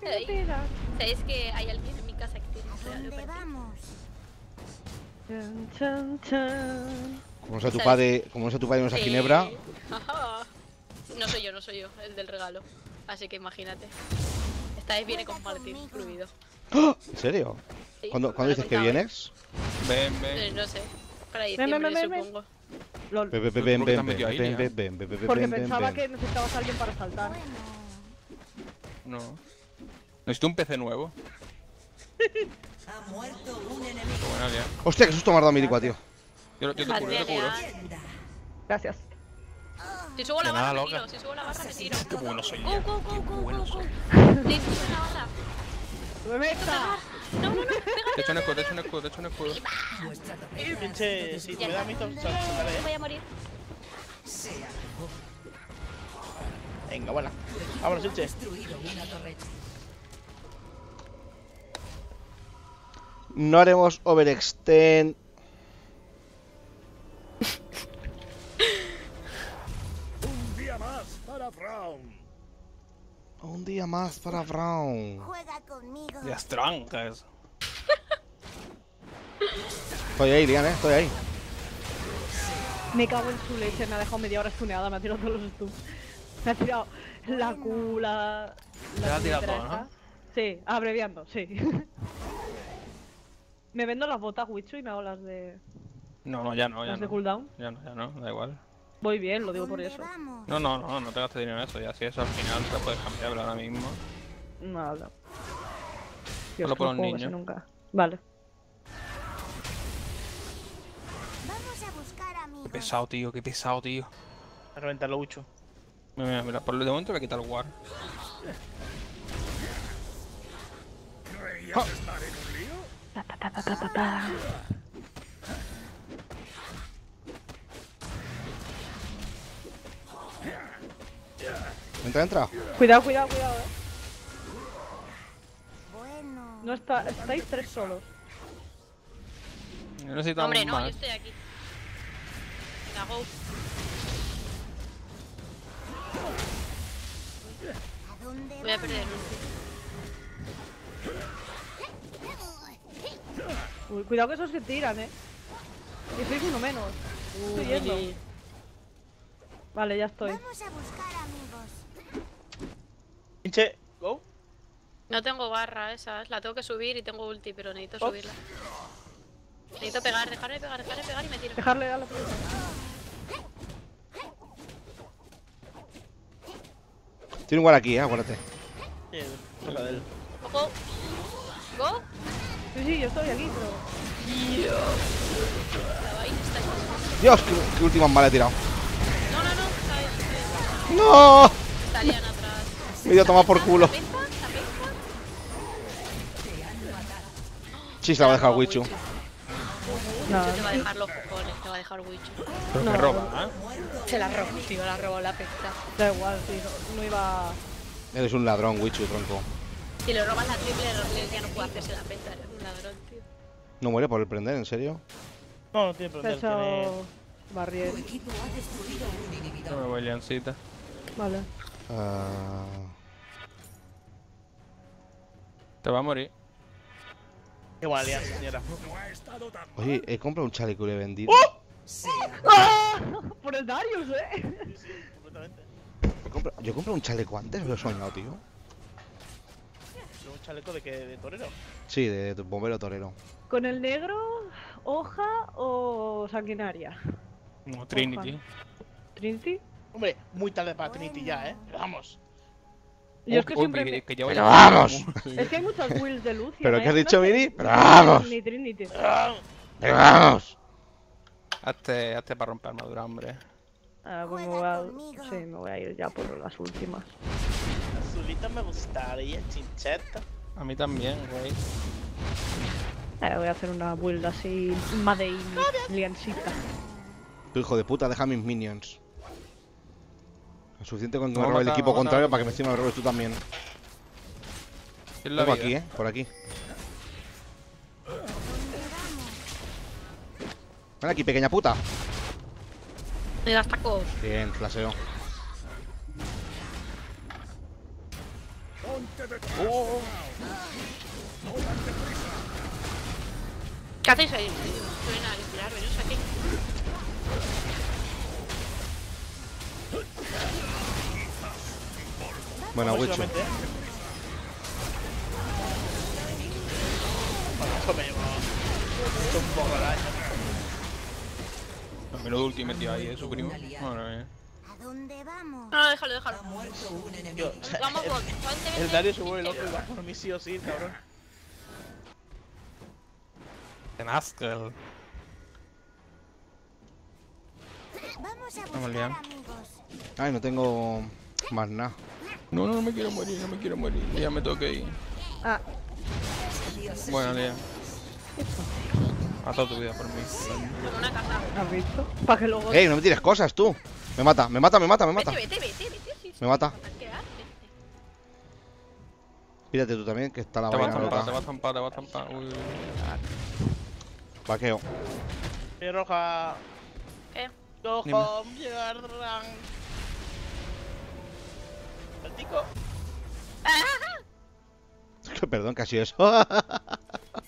¡Qué Ay. pena! ¿Sabes que hay alguien en mi casa que tiene un vamos? Chan, chan, chan. Como sea tu ¿Sabes? padre, como sea tu padre no sea ginebra. Eh, ajá. No soy yo, no soy yo, el del regalo. Así que imagínate. Esta vez viene con Martín incluido. ¿En serio? Sí, ¿Cuándo, ¿cuándo dices que vienes? Ven, Eh, ven. no sé. Para ven, diciembre, ven, ven. supongo. Lol. Ven, ven, ¿Por ven, ven, ahí, ven, ven, ven, ven, ven, Porque ven, ven, pensaba ven. que necesitabas a alguien para saltar. No. Necesito un PC nuevo. Ha muerto un enemigo. Hostia, qué susto me ha dado Milicua, tío. Yo, yo te curo, yo te curo. Gracias. Si subo la barra, me loca. tiro. Si subo la barra, me tiro. Qué bueno soy Go, Liam. go, go, go, go, go. Listo, sube la barra. ¡Súbeme esta! No, no, no. Te echo un escudo, te echo un escudo, te echo un escudo. Pinche, si te da voy a morir. Venga, buena. Vámonos, Ilche. Destruido una torreta. No haremos overextend. Un día más para Brown. Juega conmigo. Las trancas. Estoy ahí, Lian, eh, estoy ahí. Me cago en su leche, me ha dejado media hora stuneada, me ha tirado todos los stuns. Me ha tirado la Q, la... Te ha tirado todo, ¿no? Sí, abreviando, sí. me vendo las botas Wichu y me hago las de... No, no, ya no, ya las de no. cooldown. Ya no, ya no, da igual. Voy bien, lo digo por ¿Dónde eso. vamos? No, no, no, no te gastes dinero en eso, ya si eso al final te puedes cambiar, pero ahora mismo. Nada. Solo por no un niño. nunca. Vale. Vamos a buscar amigos. Qué pesado, tío, qué pesado, tío. A reventarlo mucho. Mira, mira, mira, por el de momento voy a quitar el war. Ta, ta, ta, ta, ta, ta, ta. Entra, entra. Cuidado, cuidado, cuidado, eh. Bueno. No está, estáis tres solos. Yo necesito Hombre, un no, yo estoy aquí. Venga, go. ¿A Voy a perder. Uy, cuidado que esos se tiran, eh. Y sois uno menos. Estoy yendo. Vale, ya estoy. Vamos a buscar amigos. Pinche, go. No tengo barra esa, la tengo que subir y tengo ulti, pero necesito Oh. subirla. Necesito pegar, dejarme pegar, dejarme pegar y me tiro. Dejarle a la pelota. Tiene igual aquí, eh, acuérdate. Sí, toca de él. Ojo. Go. Sí, sí, yo estoy aquí, pero. Aquí. Dios, qué, qué última mal he tirado. No, no, no, está bien, está bien. ¡No! Está Lian atrás. Me dio a tomar por culo. Sí, se la va a dejar Wichu. No, te va a dejar los cojones, te va a dejar Wichu. Pero No. que roba, ¿eh? Se la robó, tío, la robó la penca. da igual, sí, no, iba. Eres un ladrón, Wichu, tronco. Si le robas la triple, ya no puede hacerse la penca, eres un ladrón, tío. No muere por el prender, ¿en serio? No, no tiene. Tiene... hecho. Barrier. No me voy, Liancita. Vale. Ah, Te va a morir. Igual, alianza, señora. Oye, he comprado un chaleco y le he vendido. Se ¡Ah! Por el Darius, eh. Sí, completamente. He comprado- Yo compré un chaleco antes, lo he soñado, tío. Un chaleco de que de torero. Sí, de, de bombero torero. ¿Con el negro, hoja o sanguinaria? No, Trinity. ¿Trinity? Hombre, muy tarde para Trinity ya, eh. Vamos. Yo es que Uy, siempre. me- Pero vamos. Es que hay muchas builds de Lucia. ¿Pero ¿eh? qué has dicho, Vini? ¡Pero vamos! Ni Trinity. ¡Pero vamos! Hazte, hazte para romper armadura, hombre. Ah, pues me voy a... Sí, me voy a ir ya por las últimas. Azulita me gustaría, chincheta. A mí también, güey. Eh, voy a hacer una build así, Madein, liancita. Tu hijo de puta, deja mis minions. Suficiente con que me a robe el equipo a contrario para que encima me robes tú también. Vida. aquí, eh, por aquí. Ven aquí, pequeña puta. Me das tacos. Bien, flaseo. ¿Qué hacéis ahí? suena inspirar, venos aquí. Buena, Wicho. ¿eh? Un poco de daño. Menudo ultimate tío ahí, eh, su primo. Madre mía. ¿A dónde vamos? No, no, déjalo, déjalo. Ha muerto un Tío, enemigo. o sea, Vamos el- con. El Dario se vuelve loco y va por mí sí o sí, cabrón. Tenazcal. Vamos a Vamos, buscar amigos. Ay, no tengo más nada. No, no, no me quiero morir, no me quiero morir. Ya me que ir. Ah, Bueno, Lea. A toda tu vida por mí. Con una casa. ¿has visto? Para que luego... ¡Ey, no me tires cosas, tú! Me mata, me mata, me mata, me mata. Vete, vete, vete, vete. sí, sí, Me mata. Pírate tú también, que está la Te va a vaina zampar, te va a zampar, te va a zampar. Uy, uy, uy. Vaqueo. Mi roja. ¿Qué? Dime. Home, Jordan. El tico. Perdón, casi eso.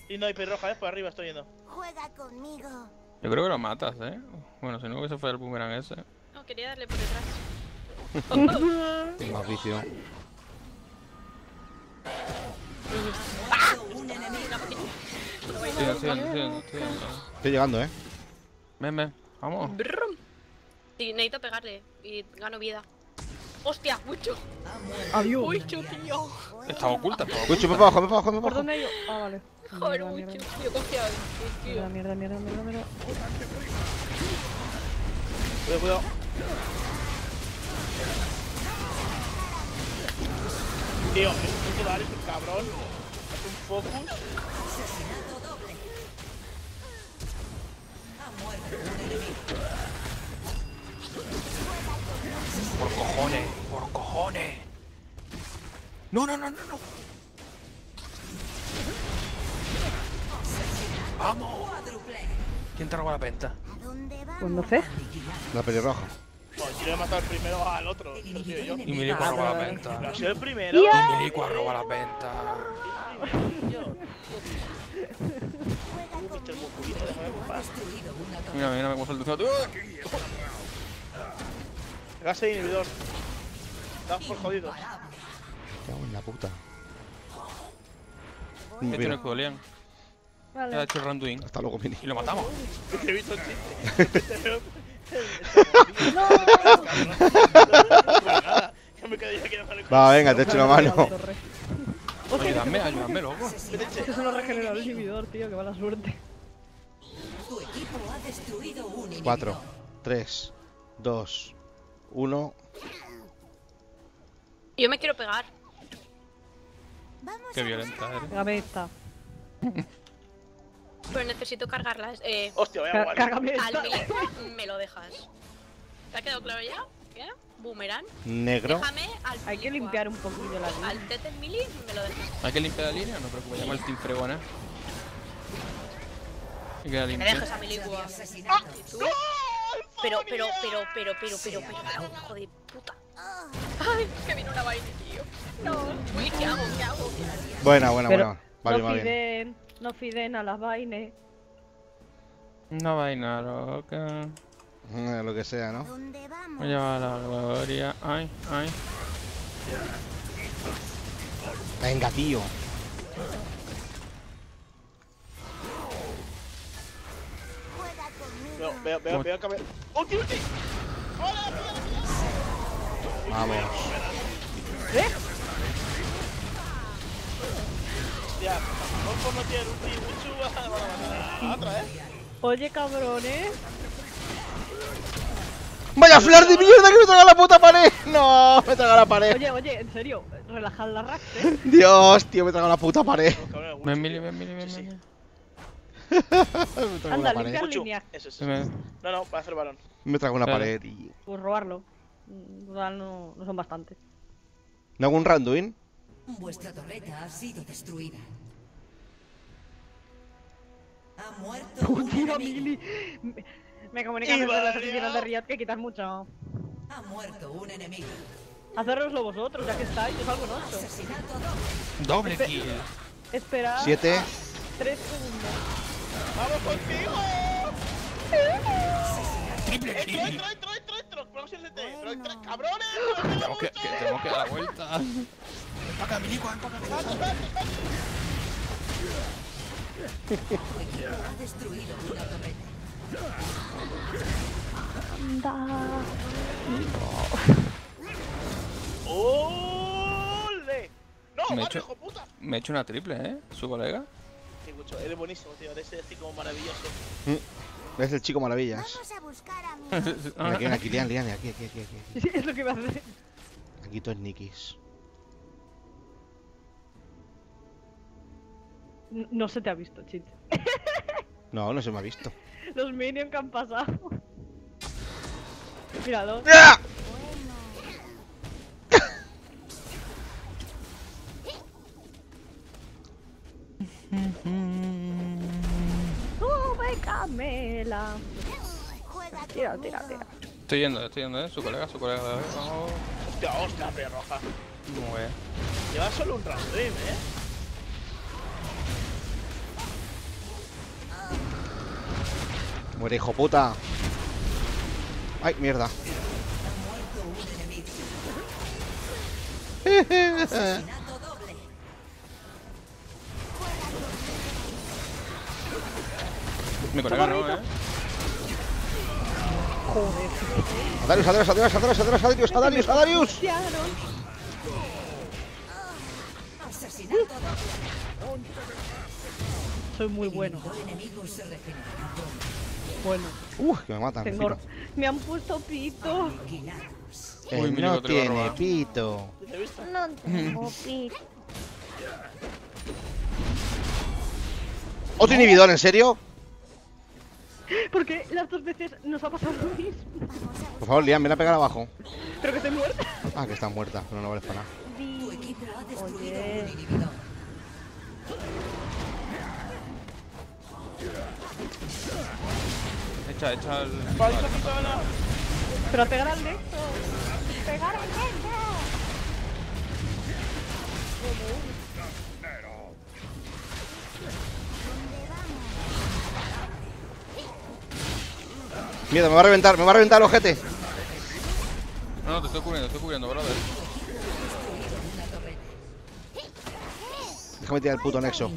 Y no hay roja, ¿eh? Por arriba estoy yendo. Juega conmigo. Yo creo que lo matas, eh. Bueno, si no hubiese fue el boomerang ese. No, quería darle por detrás. Más vicio. Sigue, sigue, sigue, sigue. Estoy llegando, ¿eh? Ven, ven. Vamos. Brum. Y necesito pegarle y gano vida. ¡Hostia, mucho! Adiós. ¡Mucho, tío! Está oculta, está oculta. Wicho, me abajo, me abajo, me ¿Por abajo. dónde he ido? Ah, vale. Joder, mierda, tío, confiado en ti, tío. mierda, mierda, mierda, mierda. Cuidado, cuidado. Tío, es un puto Dario, es un cabrón. Hace un focus. Por cojones, por cojones. No, no, no, no, no. Vamos. ¿Quién te robó la venta? ¿A dónde vamos? Pues no sé. La pelirroja. Bueno, yo le he matado el primero al otro. Lo sido yo. Y Milico Ah, la vale, Lo sido el primero. Y Milico robó la paz. Mira, mira, salta el Gas de inhibidor. Estás por jodido. Cago en la puta. Este no Mira, es Codolian. Ya ha Vale. hecho el Randuin. hasta luego, Mini. Y lo matamos. Te he visto el chiste. Que que no Va, venga, te echo una mano. Ayúdame, ayúdame, loco. que se nos regeneró el inhibidor, tío, que mala suerte. Tu equipo ha destruido un enemigo. 4, 3, 2, 1. Yo me quiero pegar. Vamos Qué a violenta eres. Cágame esta. Pero necesito cargarlas. Eh, Hostia, vaya Cá- guay. Cágame al esta. milico me lo dejas. ¿Te ha quedado claro ya? ¿Qué? Boomerang. Negro. Déjame al Hay que limpiar un poquillo la Al línea. Tete Mili me lo dejas. ¿Hay que limpiar la línea? No te preocupes, llama al Team Fregona. Y queda Me limpio. dejas a. Asesinato. ¿Y tú? Pero, pero, pero, pero, pero, pero, pero, hijo de puta. Ay, es que viene una vaina, tío. No, uy, ¿qué hago? ¿Qué hago? Buena, buena, Pero buena. Vale, no fiden, no fiden a las vainas. Una vaina loca. Eh, Lo que sea, ¿no? ¿Dónde vamos? Me lleva la gloria. Ay, ay. Venga, tío. Veo, veo, veo, veo que me... ¡Ulti, ulti! Vamos. Hostia, Orco no tiene ulti, Wichu va a matar a otra, ¿eh? Oye, cabrones. ¡Vaya flar de mierda que me traga la puta pared! ¡No! Me traga la pared. Oye, oye, en serio, relajad la rack, eh. Dios, tío, me traga la puta pared. Ven, Mili, ven, Mili, ven. Me Anda, una pared. limpia Wichu. línea. Eso, eso, eso. No, no, va a hacer balón. Me traga una Espera. pared, tío. Pues robarlo. Mm, Total, no, no son bastantes. ¿Me hago un randuin? Vuestra torreta ha sido destruida. Ha muerto un enemigo. Mili. Me- Me comunican Y desde las oficinas de Riot que quitas mucho. Ha muerto un enemigo. Haceroslo vosotros, ya que estáis, es algo nuestro. Asesinato doble. Doble Espe- kill. Esperad Siete. tres segundos. ¡Vamos contigo! Entro, entro, entro, entro, entro. Vamos el CT. Pero entra, cabrones. Tenemos que, que- tenemos que dar la vuelta. Empaca, Milico, empaca. Ha destruido una torreta. ¡Ole! ¡No, Me he hecho- hijo puta! Me he hecho una triple, ¿eh? Su colega. Mucho, eres buenísimo, tío. Eres así como maravilloso. Es el chico maravillas. Vamos a buscar a mi aquí, aquí, Lian, Lian, aquí, aquí, aquí, aquí. Sí, es lo que iba a hacer. Aquí todo es Nikis. No se te ha visto, chit. No, no se me ha visto. Los minions que han pasado. Míralo. Sube Camela. Tira, tira, tira. Estoy yendo, estoy yendo, ¿eh? Su colega, su colega. Vamos. Hostia, hostia. Muy bien. Lleva solo un round dream, ¿eh? Muere, hijo puta. Ay, mierda. Mi colega no, ¿eh? Joder. Adarius, Adarius, Adarius, Adarius, Adarius, Adarius, Adarius, Adarius. Putearon. Asesinato doble. Soy muy bueno. Bueno. Uf, que me matan. Tengo... Me han puesto pito. Uy, no a tiene pito. No tengo pito. ¿Otro inhibidor, en serio? Porque las dos veces nos ha pasado lo mismo. Por favor, Lian, ven a pegar abajo. Pero que estoy muerta. Ah, que está muerta, pero no vale para nada. Tu equipo ha destruido Oye. Echa, echa el. Pero a pegar al nexo. Pegar al nexo. Mierda, me va a reventar, me va a reventar el ojete. No, no, te estoy cubriendo, estoy cubriendo, brother. Déjame tirar el puto nexo.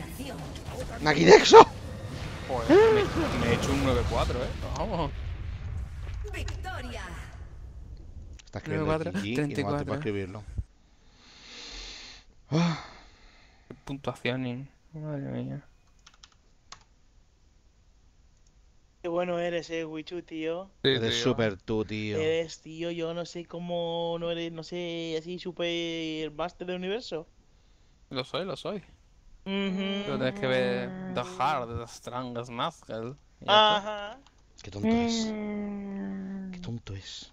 ¡Naki nexo! Joder, me, me he hecho un 9-4, ¿eh? Vamos. Victoria. Está escribiendo Cuatro, aquí y no me da tiempo 34. a escribirlo. Qué puntuación, y... Madre mía. Qué bueno eres, eh, Wichu, tío. Sí, Eres tío. súper tú, tío. Eres, tío, yo no sé cómo no eres, no sé, así super master del universo. Lo soy, lo soy. Pero tienes que ver The Hard, The Strongest está. Ajá. Qué tonto es. Qué tonto es.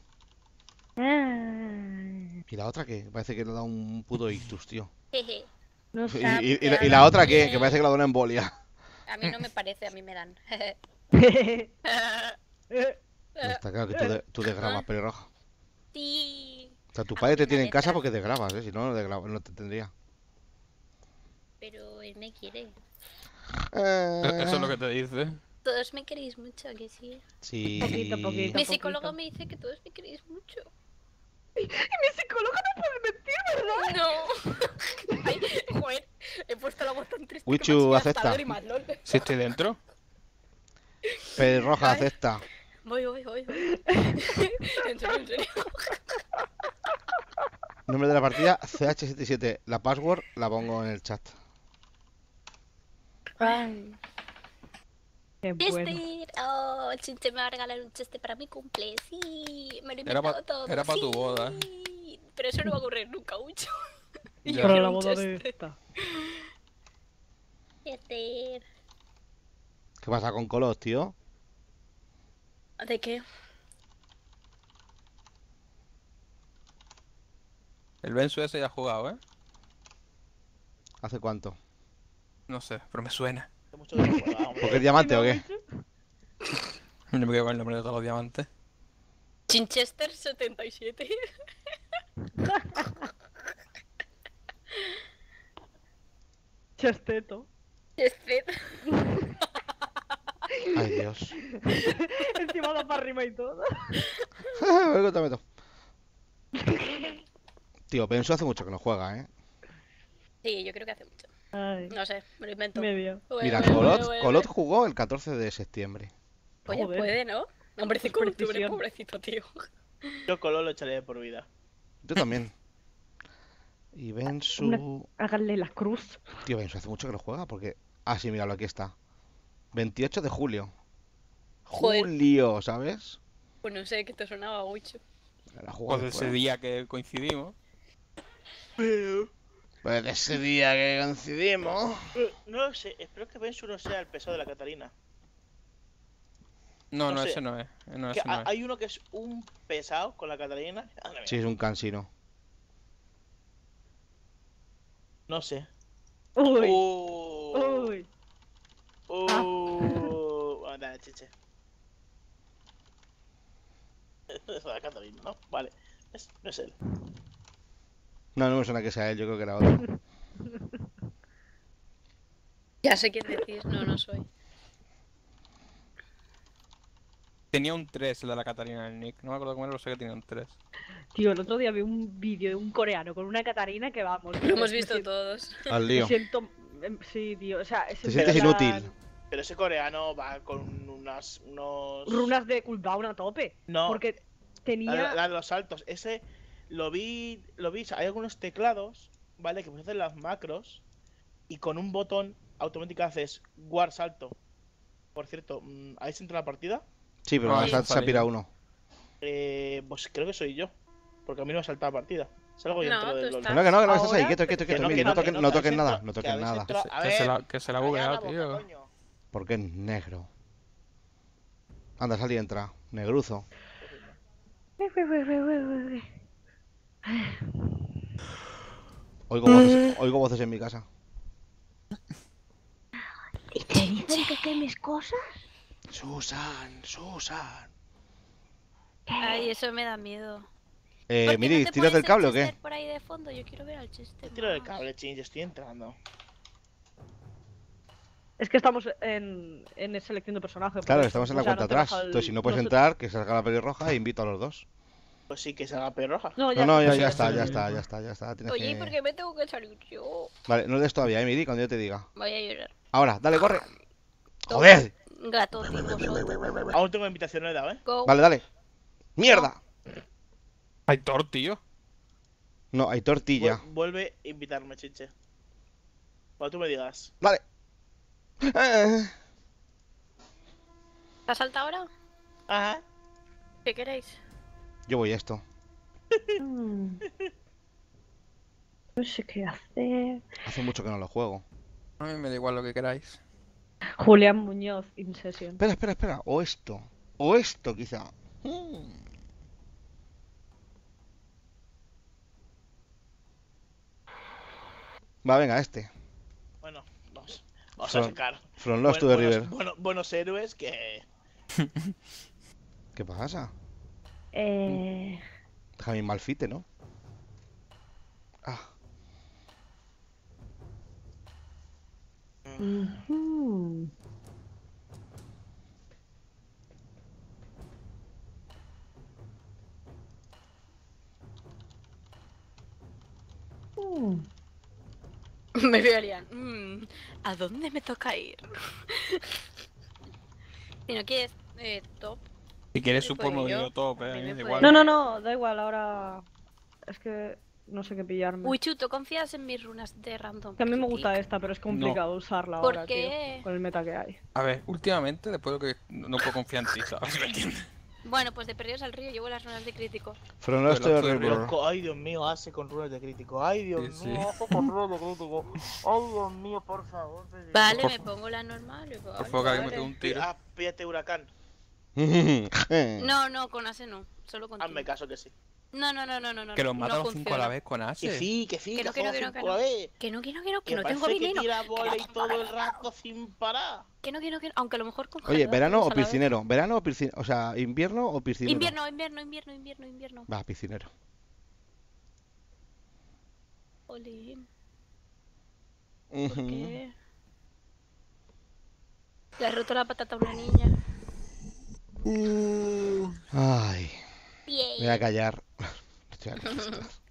¿Y la otra qué? Parece que le ha dado un puto ictus, tío. Jeje. No ¿Y, sé. y- y la, y la otra qué? Que parece que le ha dado una embolia. A mí no me parece, a mí me dan. Eh, Está claro que tú, de, tú desgrabas, pelirroja. sí, O sea, tu padre te tiene en casa porque desgrabas, ¿eh? Si no, no, desgraba- no te tendría. pero él me quiere. Eh, Eso es lo que te dice. Todos me queréis mucho, que sí. Sí. Poquito, poquito. Mi poquito. psicólogo me dice que todos me queréis mucho. Mi psicólogo no puede mentir, ¿verdad? No. Ay, joder, he puesto la voz tan triste. Wichu, acepta. estoy dentro. Pelirroja, Ay. acepta. Voy, voy, voy, voy. en serio, en serio. Nombre de la partida, CH77. La password la pongo en el chat. Qué bueno. Chester. Oh, Chinche me va a regalar un chiste para mi cumple. Sí, me lo he Era pa- todo. era pa sí. tu boda. Pero eso no va a ocurrir nunca, mucho. Y yo Para quiero la un boda de Chester. esta. Chester. ¿Qué pasa con Colos, tío? ¿De qué? El Bensu ese ya ha jugado, ¿eh? ¿Hace cuánto? No sé, pero me suena. ¿Porque es diamante o qué? No me quedo con el nombre de todos los diamantes. Chinchester 77. Chesteto. Chester. Ay, Dios. Encima da para arriba y todo. Tío, Benzo hace mucho que no juega, ¿eh? Sí, yo creo que hace mucho. Ay, No sé, me lo invento. medio. Mira, Colot, Colot jugó el 14 de septiembre. Pues ya Joder. puede, ¿no? Hombre, 5 de octubre, pobrecito, tío. Yo Colón lo echaré de por vida. Yo también. Y Bensu... Háganle la cruz. Tío, Bensu hace mucho que no juega porque... Ah, sí, míralo, aquí está. 28 de julio. Joder. Julio, ¿sabes? Pues no sé, que te sonaba mucho. Jugó Pues ese día que coincidimos. Pues de ese día que coincidimos... No lo sé, espero que Bensu no sea el pesado de la Catalina. No, No no, sé. ese no es. No, Que ese no ha- es. hay uno que es un pesado con la Catalina. Mira. Sí, es un cansino. No sé. Uy, Uh, uy. uh, anda, chiche. Es la Catalina, ¿no? Vale. Es- no es él. No, no me suena que sea él, yo creo que era otro. Ya sé quién decís, no, no soy. Tenía un 3 el de la Catarina del Nick. No me acuerdo cómo era, pero sé que tenía un 3. Tío, el otro día vi un vídeo de un coreano con una Catarina que vamos. Lo hemos me visto siento- todos. Al Me lío. siento. em, Sí, tío, o sea, es Te en sientes inútil. Pero ese coreano va con unas. unos. Runas de cooldown a tope. No, Porque tenía. la de los saltos. Ese lo vi. Lo vi. Hay algunos teclados, ¿vale? Que puedes hacer las macros. Y con un botón automático haces guard salto. Por cierto, mm, ¿habéis entrado a la partida? Sí, pero Ah, se ha- pirado uno. Eh, pues creo que soy yo. Porque a mí no me ha saltado la partida. Salgo yo No, dentro del LOL. estás- Que no, que no, que no, que estás ahí, quieto, quieto, Que quieto. no, toques nada, no que toques nada. Que, se la, ha bugueado, tío. Porque es negro. Anda, sal y entra. Negruzo. Oigo voces, oigo voces en mi casa. ¿Y te dicen que quemes cosas? Susan, Susan. Ay, eso me da miedo. Eh, ¿Por qué Miri, no ¿tiras del cable o el qué? Por ahí de fondo? Yo quiero ver al Chester. Tiro del más. cable, chin, yo estoy entrando. Es que estamos en, en selección de personaje. Claro, estamos en la O sea, cuenta no atrás. Entonces, si no puedes entrar, que salga la pelirroja e invito a los dos. Pues sí, que se haga roja. No, No, no, ya, ya está, ya está, ya está, ya está. Tienes Oye, ¿y que- por qué me tengo que salir yo? Vale, no le des todavía, eh, Miri, cuando yo te diga. Voy a llorar. Ahora, dale, corre. ¡Joder! Gato, soy. Aún tengo invitación, no he dado, ¿eh? Go. Vale, dale. ¡Mierda! Hay Thor, tío. No, hay tortilla. Vu- Vuelve a invitarme, chiche. Cuando tú me digas. Vale. Eh, ¿Te has saltado ahora? Ajá. ¿Qué queréis? Yo voy a esto. No sé qué hacer. Hace mucho que no lo juego. A mí me da igual lo que queráis. Julián Muñoz, In Session. Espera, espera, espera. O esto. O esto, quizá. Mm. Va, venga, este. Bueno, vamos. Son a sacar. From Lost to the buenos, River. bueno- buenos héroes que. ¿Qué pasa? Eh... Javi Malfite, ¿no? Ah. Mm. me veo Lian. Mm, ¿A dónde me toca ir? si no quieres eh, top, Si quieres pues, movido yo- top, eh, igual. No, no, no, da igual, ahora... Es que no sé qué pillarme. Uy, Chuto, ¿confías en mis runas de random? que a mí me gusta esta, pero es complicado usarla ¿Por ahora, qué? tío. Con el meta que hay. A ver, últimamente, después de lo que no puedo confiar en ti, ¿sabes? ¿Me entiendes? Bueno, pues de perdidos al río llevo las runas de crítico. The River. Loco, ay Dios mío, hace con runas de crítico. Ay Dios Sí, sí. mío, hace con runas de crítico. Ay Dios mío, por favor. Vale, Por me pongo la normal. Por favor, que me un tiro. Ah, píllate huracán. No, no, con Ase no. Solo con Hazme caso que sí. No, no, no, no, no. no, Que los mata los cinco a la vez con Que Ace. sí, que sí, Que que, no, que no, que no, que cinco no. a la vez. Que no, que no, que no, que Que no tengo parece que tira Que no bola y todo el rato sin parar. Que no, que no, que no. Aunque a lo mejor con Oye, ¿verano o piscinero? ¿Verano o piscinero? O sea, ¿invierno o piscinero? Invierno, invierno, invierno, invierno, invierno. Va, piscinero. Jolín, ¿por qué? Le ha roto la patata a una niña. Ay, me voy a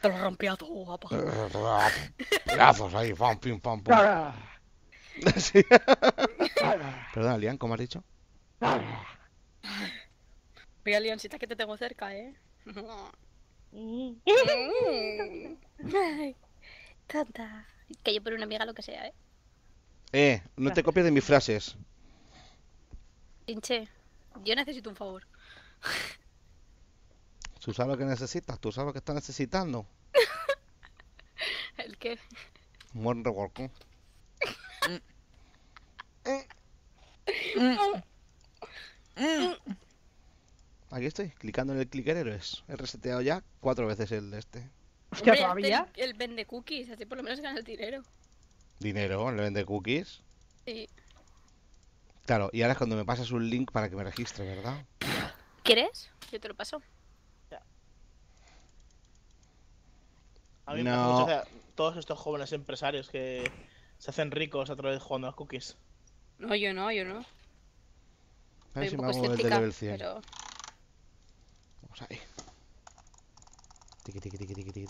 Te lo rompía todo, guapa. Pedazos ahí, pam, pim, pam, pum. Sí. Perdona, Lian, ¿cómo has dicho? Mira, Leoncita, que te tengo cerca, ¿eh? Mm. Ay, tonta. Que yo por una amiga lo que sea, ¿eh? Eh, no te copies de mis frases. Pinche, yo necesito un favor. Tú sabes lo que necesitas, tú sabes lo que estás necesitando. ¿El qué? Un buen revolcón. Aquí estoy, clicando en el clicker héroes. He reseteado ya cuatro veces el de este. Hostia, Hombre, todavía. El, el vende cookies, así por lo menos ganas dinero. Dinero, le vende cookies. Sí. Claro, y ahora es cuando me pasas un link para que me registre, ¿verdad? ¿Quieres? Yo te lo paso. A mí me No. hace mucha gracia todos estos jóvenes empresarios que se hacen ricos a través de jugando a las cookies. No, yo no, yo no. A ver si me hago el de level 100. pero... Vamos ahí. Tiki, tiki, tiki, tiki, tiki.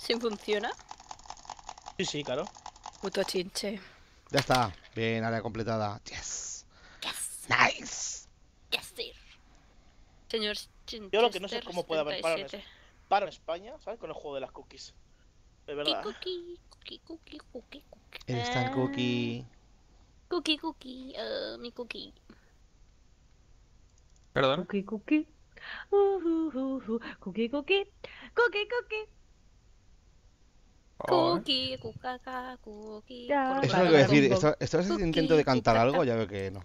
¿Sí funciona? Sí, sí, claro. Puto chinche. Ya está. Bien, área completada. Yes. Yes, Nice. yes, sir. Señor Chinchester Yo lo que no sé cómo puede haber parones. 77. Para España, ¿sabes? Con el juego de las cookies. De verdad. Cookie, cookie, cookie, cookie, cookie. ¿Dónde está el Ah, cookie? Cookie, cookie, ah, mi cookie. Perdón. Cookie, cookie. Uh, uh, uh, uh. Cookie, cookie. Cookie, cookie. Oh, Cookie, cucaca, cookie. Eso es lo que voy a decir. Rumbo. Esta, esta vez Cookie, intento de cantar algo, ya veo que no.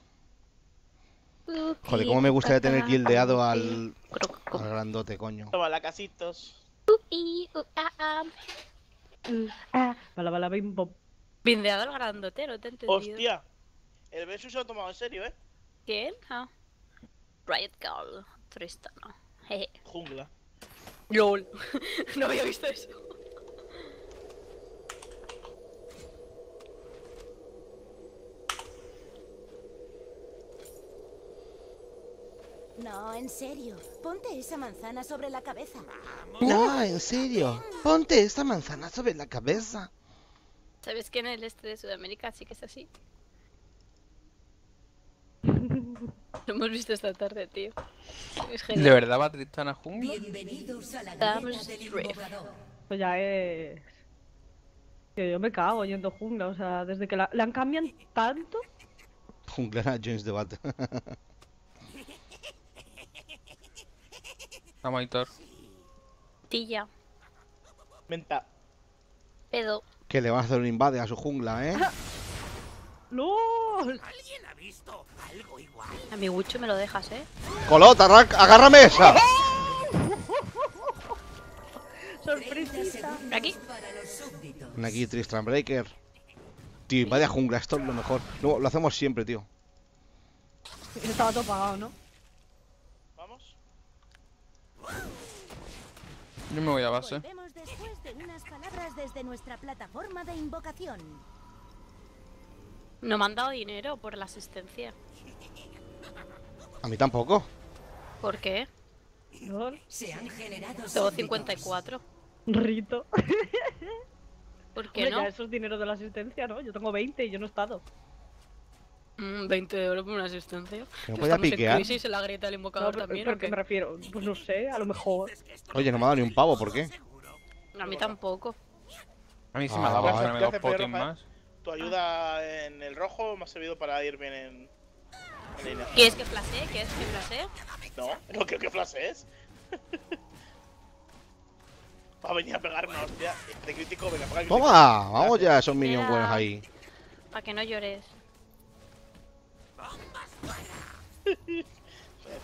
Joder, cómo me gustaría tener guildeado al, grandote, coño. Toma, la casitos. Uh, ah, ah. Uh, ah, bala, bala, bim, bom. Bindeado al grandotero, te he entendido. Hostia. El Versus se lo ha tomado en serio, ¿eh? ¿Quién? Ah. Riot Girl, Tristana. Jeje. Jungla. LOL. no había visto eso. No, en serio. Ponte esa manzana sobre la cabeza. No, en serio. Ponte esta manzana sobre la cabeza. ¿Sabes que en el este de Sudamérica sí que es así? Lo hemos visto esta tarde, tío. Es ¿De genial. verdad va Tristana jungla? Bienvenidos a la. Esto ya es. Tío, yo me cago yendo jungla, o sea, desde que la, la han cambiado tanto. Junglera Jones Debate. Tilla, Menta. pedo. que le van a hacer un invade a su jungla, ¿eh? ¡LOL! A mi Gucho me lo dejas, ¿eh? Colota, agárrame esa. ¡Sorpresita! Aquí. Aquí Tristram Breaker. Tío, invade a jungla, esto es lo mejor. No, lo hacemos siempre, tío. Estaba todo pagado, ¿no? Yo me voy a base. Volvemos después de unas palabras desde nuestra plataforma de invocación. No me han dado dinero por la asistencia. A mí tampoco. ¿Por qué? LOL. Se han generado Tengo súbditos. 54. Rito. ¿Por qué Hombre, no? ya eso es dinero de la asistencia, ¿no? Yo tengo 20 y yo no he estado. Mm, 20 euros por una asistencia. Que no podía en piquear. crisis en la grieta del No, invocador pero, también, pero ¿o ¿qué qué? me refiero? Pues no sé, a lo mejor. Oye, no me ha dado ni un pavo, ¿por qué? A mí tampoco. A mí sí me ha Ah, dado hacerme ¿Qué dos Rafael? más. Tu ayuda en el rojo me ha servido para ir bien en. en línea. ¿Quieres que flashee? ¿Quieres que flashee? No, no creo que flash es. Va a venir a pegarme una hostia. De crítico, venga, pega el crítico. Toma, vamos ya, esos minions buenos ahí. Para que no llores. De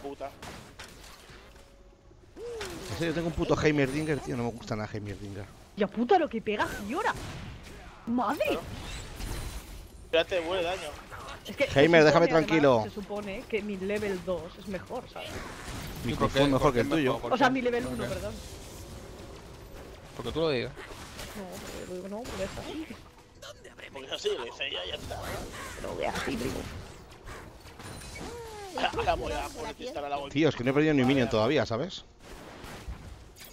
puta. En serio, tengo un puto Heimerdinger, tío. No me gusta nada Heimerdinger. Ya puta lo que pega Fiora. ¡Madre! Ya te vuelve daño. Es que Heimer, déjame además, tranquilo. Se supone que mi level 2 es mejor, ¿sabes? Mi ¿Y por? Kung Fu mejor ¿Por que el tuyo. ¿Por O sea, mi level ¿Por 1, qué? perdón. Porque tú lo digas. No, porque digo, no, porque está. Porque así lo hice ya, ya está. Pero ve así, primo. Ahora voy a monetizar a la bolsa. Tío, es que no he perdido ni un minion todavía, ¿sabes?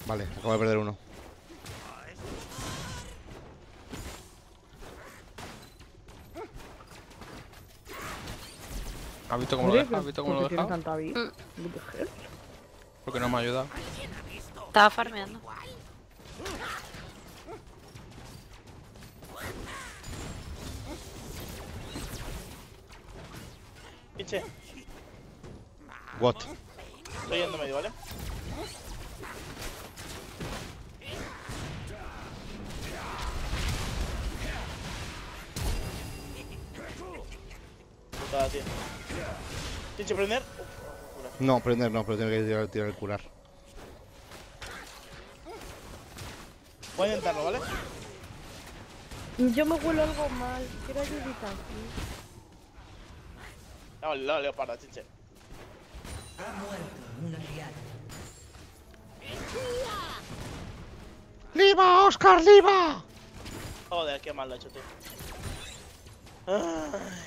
Vale, acabo de perder uno. ¿Has visto cómo lo deja? ¿Has visto cómo lo ¿por qué tiene deja? Mm. Porque no me ha ayudado. Estaba farmeando. Pinche, What? estoy yendo medio, ¿vale? Putada, tío. Pinche, prender. No, prender no, pero tengo que tirar, tirar el curar. Voy a intentarlo, ¿vale? Yo me huelo algo mal. Quiero ayudita aquí. Vale, la leoparda, chinche. Ha muerto un aliado. ¡Lima, Oscar, Lima! Joder, qué mal lo he hecho, tío. Ay.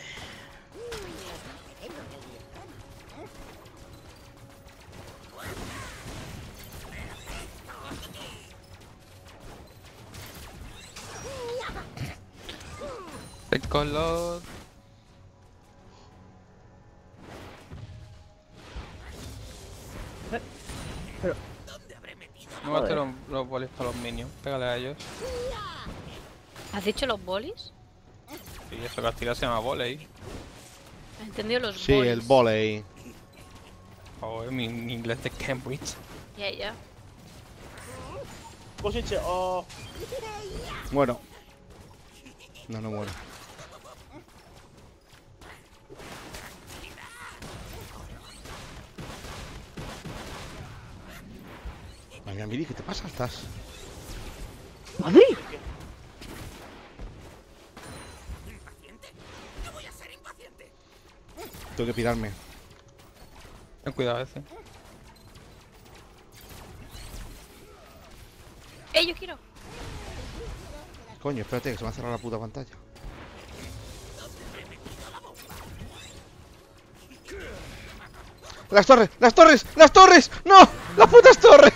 El color. Pero- No va a hacer los, los bolis para los minions. Pégale a ellos. ¿Has dicho los bolis? Y eso que has tirado se llama volei. ¿Has entendido los Sí, bolis? el volei. Joder, mi, mi inglés de Cambridge. Ya, ya. Pues chinche, oh. Bueno. No, no muero. Madre mía, Miri, ¿qué te pasa? Estás. ¡Madre! Tengo que pirarme. Ten cuidado ese. ¡Eh, yo quiero! Coño, espérate, que se me ha cerrado la puta pantalla. ¡Las torres! ¡Las torres! ¡Las torres! ¡No! ¡Las putas torres!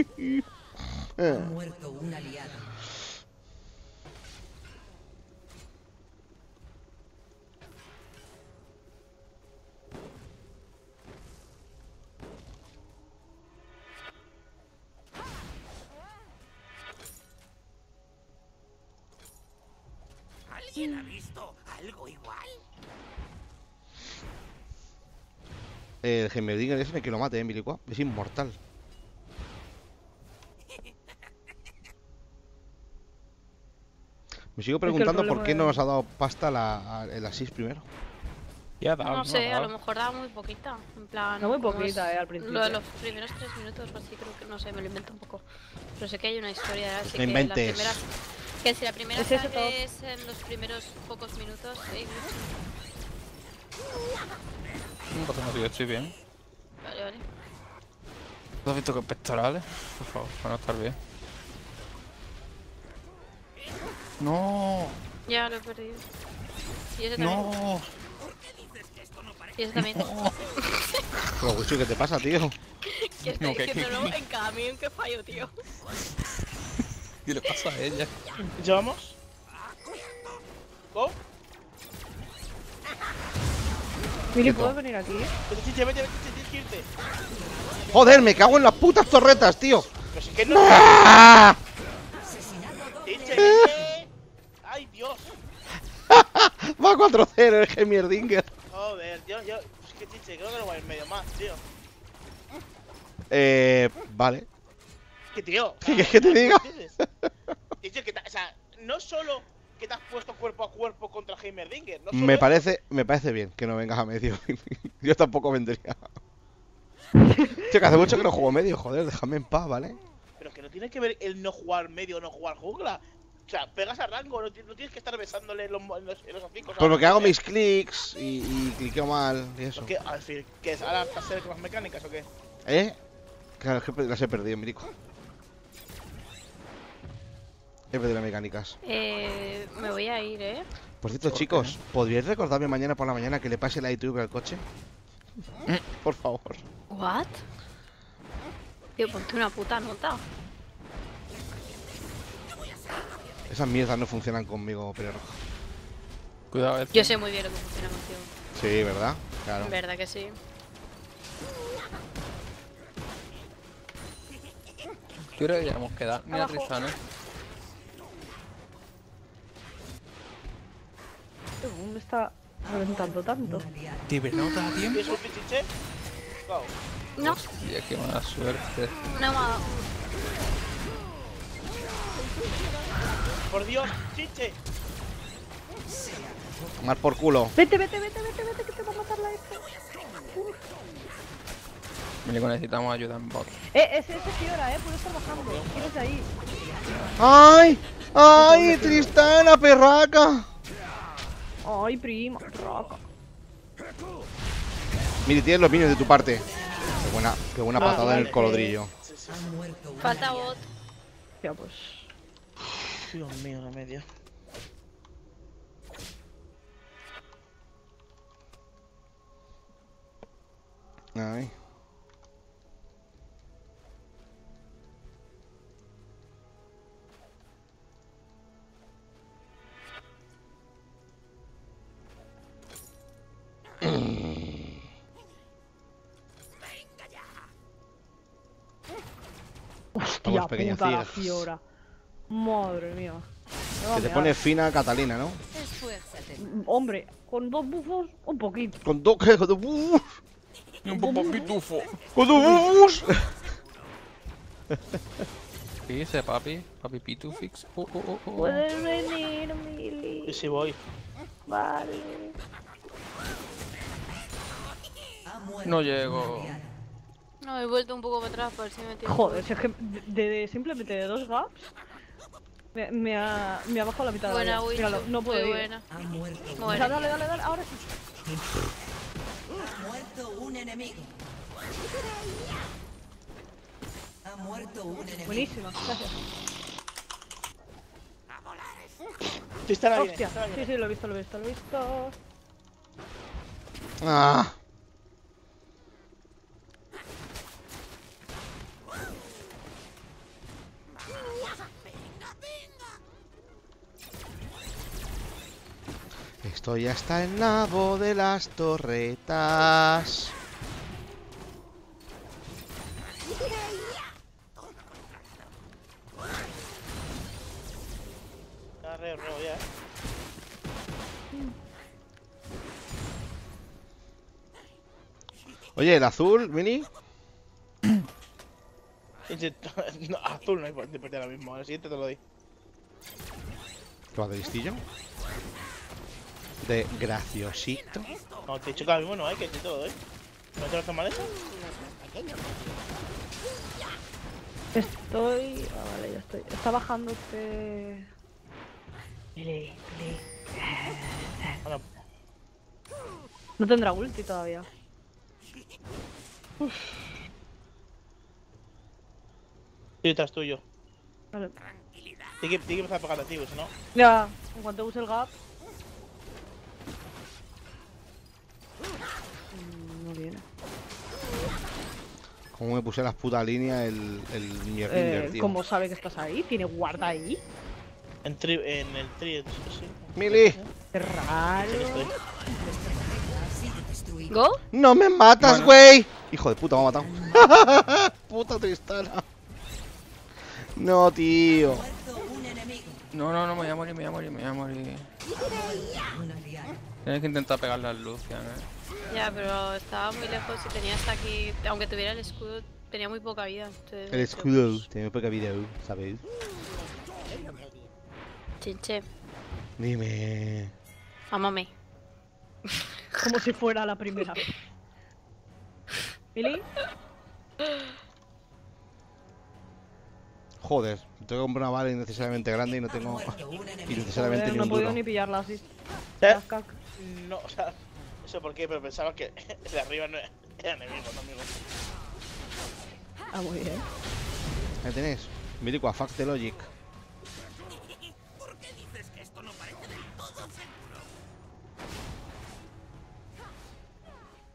Ha Eh, muerto un aliado. El Heimerdinger ese me que lo mate, eh, Milicua. Es inmortal. Me sigo preguntando por problema qué no de- nos ha dado pasta la, a- el Asís primero. Ya da, No sé, ha a lo mejor daba muy poquita. En plan. No muy poquita, es eh, al principio. Lo de los primeros tres minutos o así, creo que no sé, me lo invento un poco. Pero sé que hay una historia, así No que las inventes. primeras. Que si la primera Es sales en los primeros pocos minutos, Porque no, tío, estoy bien. Vale, vale. ¿Tú has visto que pectorales? Por favor, para no estar bien. No, Ya lo he perdido. Y ese también. no. Y ese también. Pero, Wichu, ¿qué te pasa, tío? ¿Qué está No, que- que- diciéndolo en cada mí en que fallo, tío? ¿Qué le pasa a ella? ¿Llevamos? ¿Go? Quieto. ¿puedes venir aquí? Vete, vete, tienes que irte. Joder, me cago en las putas torretas, tío. Pero si que no. ¡Ah! Chinche, chinche. ¡Ay, Dios! Va 4-0 el Heimerdinger. Joder, yo, yo. Es que chinche, creo que lo voy a ir medio más, tío. Eh, vale. Que tío. ¿Qué quieres que te diga? Dice que, o sea, no solo que te has puesto cuerpo a cuerpo contra Heimerdinger, no Me parece, me parece bien que no vengas a medio. Yo tampoco vendría. Tío, que hace mucho que no juego medio, joder, déjame en paz, ¿vale? Pero que no tiene que ver el no jugar medio o no jugar jungla. O sea, pegas a rango, no, ti- no tienes que estar besándole en los, en los, en los hocicos Pues porque hago mis clics y, y cliqueo mal y eso. ¿Qué? Al fin, ¿qué es? ¿Ahora vas a hacer con las mecánicas o qué? ¿Eh? Claro, es que las he perdido, Mirico. He perdido las mecánicas. Eh, me voy a ir, ¿eh? Por cierto, ¿Por qué chicos, ¿podríais recordarme mañana por la mañana que le pase la ITV al coche? por favor. ¿What? Tío, ponte una puta nota. Esas mierdas no funcionan conmigo, pero... Cuidado, este. Yo sé muy bien lo que funciona contigo. Sí, ¿verdad? Claro. ¿Verdad que sí? Yo creo que ya hemos quedado. Mira Abajo. Tristana. ¿Cómo me está reventando tanto? ¿De verdad no te da tiempo? ¿Tienes un pichiche? No, Hostia, qué mala suerte. no me ha dado. Por Dios, chiche. Tomar por culo. Vete, vete, vete, vete, vete, que te va a matar la esta. Milico, necesitamos ayuda en bot. Eh, ese, ese Fiora, eh, puede estar bajando. Tienes ahí. ¡Ay! ¡Ay, Tristana, perraca! Ay, prima, roca. Mire, tienes los minions de tu parte. Qué buena, qué buena Ah, patada en el colodrillo. Falta bot. Ya, pues. Dios mío, la media. Ay. Hostia pequeña puta la. Fiora. Madre mía. Que te pone fina Catalina, ¿no? Esfuérzate. Hombre, con dos bufos, un poquito. Con dos, con dos bufos. Un poco pitufo. Con dos bufos. ¿Qué dice papi? Papi pitufix. Oh, oh, oh, oh. Puedes venir, Sí, Mili. sí, voy. Vale. No llego. No, he vuelto un poco para atrás por si me tiro. Joder, si es que de- simplemente de dos gaps me, me ha, me ha bajado la mitad de la vida. Míralo, no puedo muy ir. buena. Ha muerto un O sea, Muere. dale, dale, dale, ahora sí. Ha muerto un enemigo. Ha muerto un enemigo. Buenísima, gracias. Sí, está la Hostia, sí, sí, lo he visto, lo he visto, lo he visto. Ah. Estoy hasta el nabo de las torretas. Eh. Oye, el azul, Mini. No, azul no hay por perder ahora mismo. Al siguiente te lo doy. ¿Qué va de listillo? De graciosito. No, te he dicho que ahora mismo no hay, que te lo doy. ¿No te lo haces mal eso? Estoy. Ah, vale, ya estoy. Está bajando este. Mili. Ah, no. No tendrá ulti todavía. Sí, detrás tuyo. Vale. Tiene que, tiene que empezar a pegar a ti, si no. Ya, en cuanto use el gap. No viene. Como me puse las putas líneas el, el Eh, tío. ¿Cómo sabe que estás ahí? ¿Tiene guarda ahí? En, tri, en el tri, sí. Mili. Qué raro. ¿Go? ¡No me matas, Bueno. güey! Hijo de puta, me ha matado. puta Tristana. No, tío. No, no, no, me voy a morir, me voy a morir, me voy a morir. Tienes que intentar pegarle al Lucian, eh. Ya, pero estaba muy lejos y tenía hasta aquí. Aunque tuviera el escudo, tenía muy poca vida. entonces, El escudo. Tengo poca vida, ¿sabéis? Chinche, Dime. amame. Como si fuera la primera vez. ¿Mili? Joder, tengo que comprar una bala innecesariamente grande y no tengo innecesariamente Joder, ni no he un podido duro. ni pillarla así. ¿Eh? No, o sea, no sé por qué, pero pensaba que el de arriba no era enemigo, no amigo. Ah, muy bien. Ahí tenéis. Mítico a Fact the Logic. ¿Por qué que?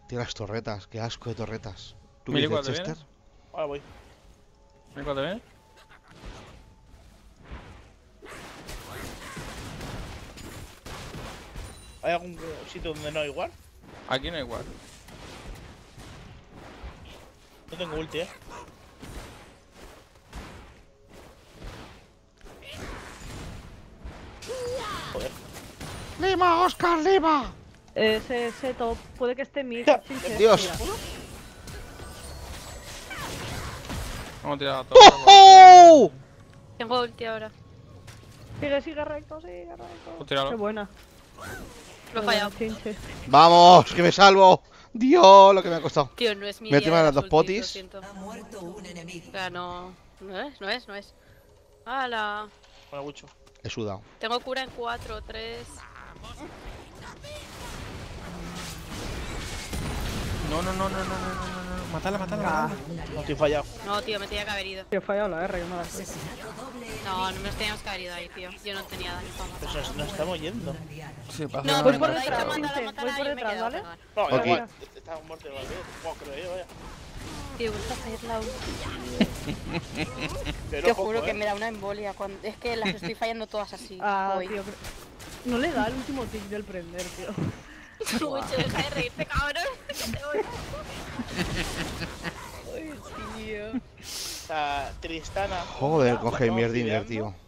Tío, las torretas, qué asco de torretas. ¿Tú qué dices, Chester? Ahora voy. ¿Me cuándo ven? ¿Hay algún sitio donde no hay igual? Aquí no hay igual. No tengo ulti, eh. Joder. ¡Lima, Oscar, Lima! Ese, ese top puede que esté mid. Ser, Dios. Vamos a tirar a todos. ¡Oh! Tengo ulti ahora. Sigue, sigue recto, sigue recto. Pues Qué buena. Lo he ah, fallado. ¡Vamos! ¡Que me salvo! ¡Dios! Lo que me ha costado. Tío, no es mi. Me he tirado las dos potis. Ha muerto un enemigo. O sea, no. No es, no es, no es. ¡Hala! Hola, mucho. He sudado. Tengo cura en 4, 3. No, no, no, no, no, no, no. Matala, matala, Ah, matala. No estoy fallado. No, tío, me tenía que haber ido. tío, he fallado la R, que no la sé. No, no nos teníamos que haber ido ahí, tío. Yo no tenía daño para Pues matar. nos, nos estamos yendo. Sí, pasa. No, Voy pero por detrás, voy por detrás, ¿vale? No, Ok. igual. Está muerto igual. ¿eh? Bueno, creo yo, vaya. Tío, vuelta a hacer la Te ojo, juro eh. que me da una embolia. Cuando... Es que las estoy fallando todas así. Ah, hoy. tío, pero- No le da el último tick del prender, tío. Mucho, deja de reírte, cabrón. Que. Ay, tío. Sea, Tristana. Joder, estamos Heimerdinger, pillando. tío.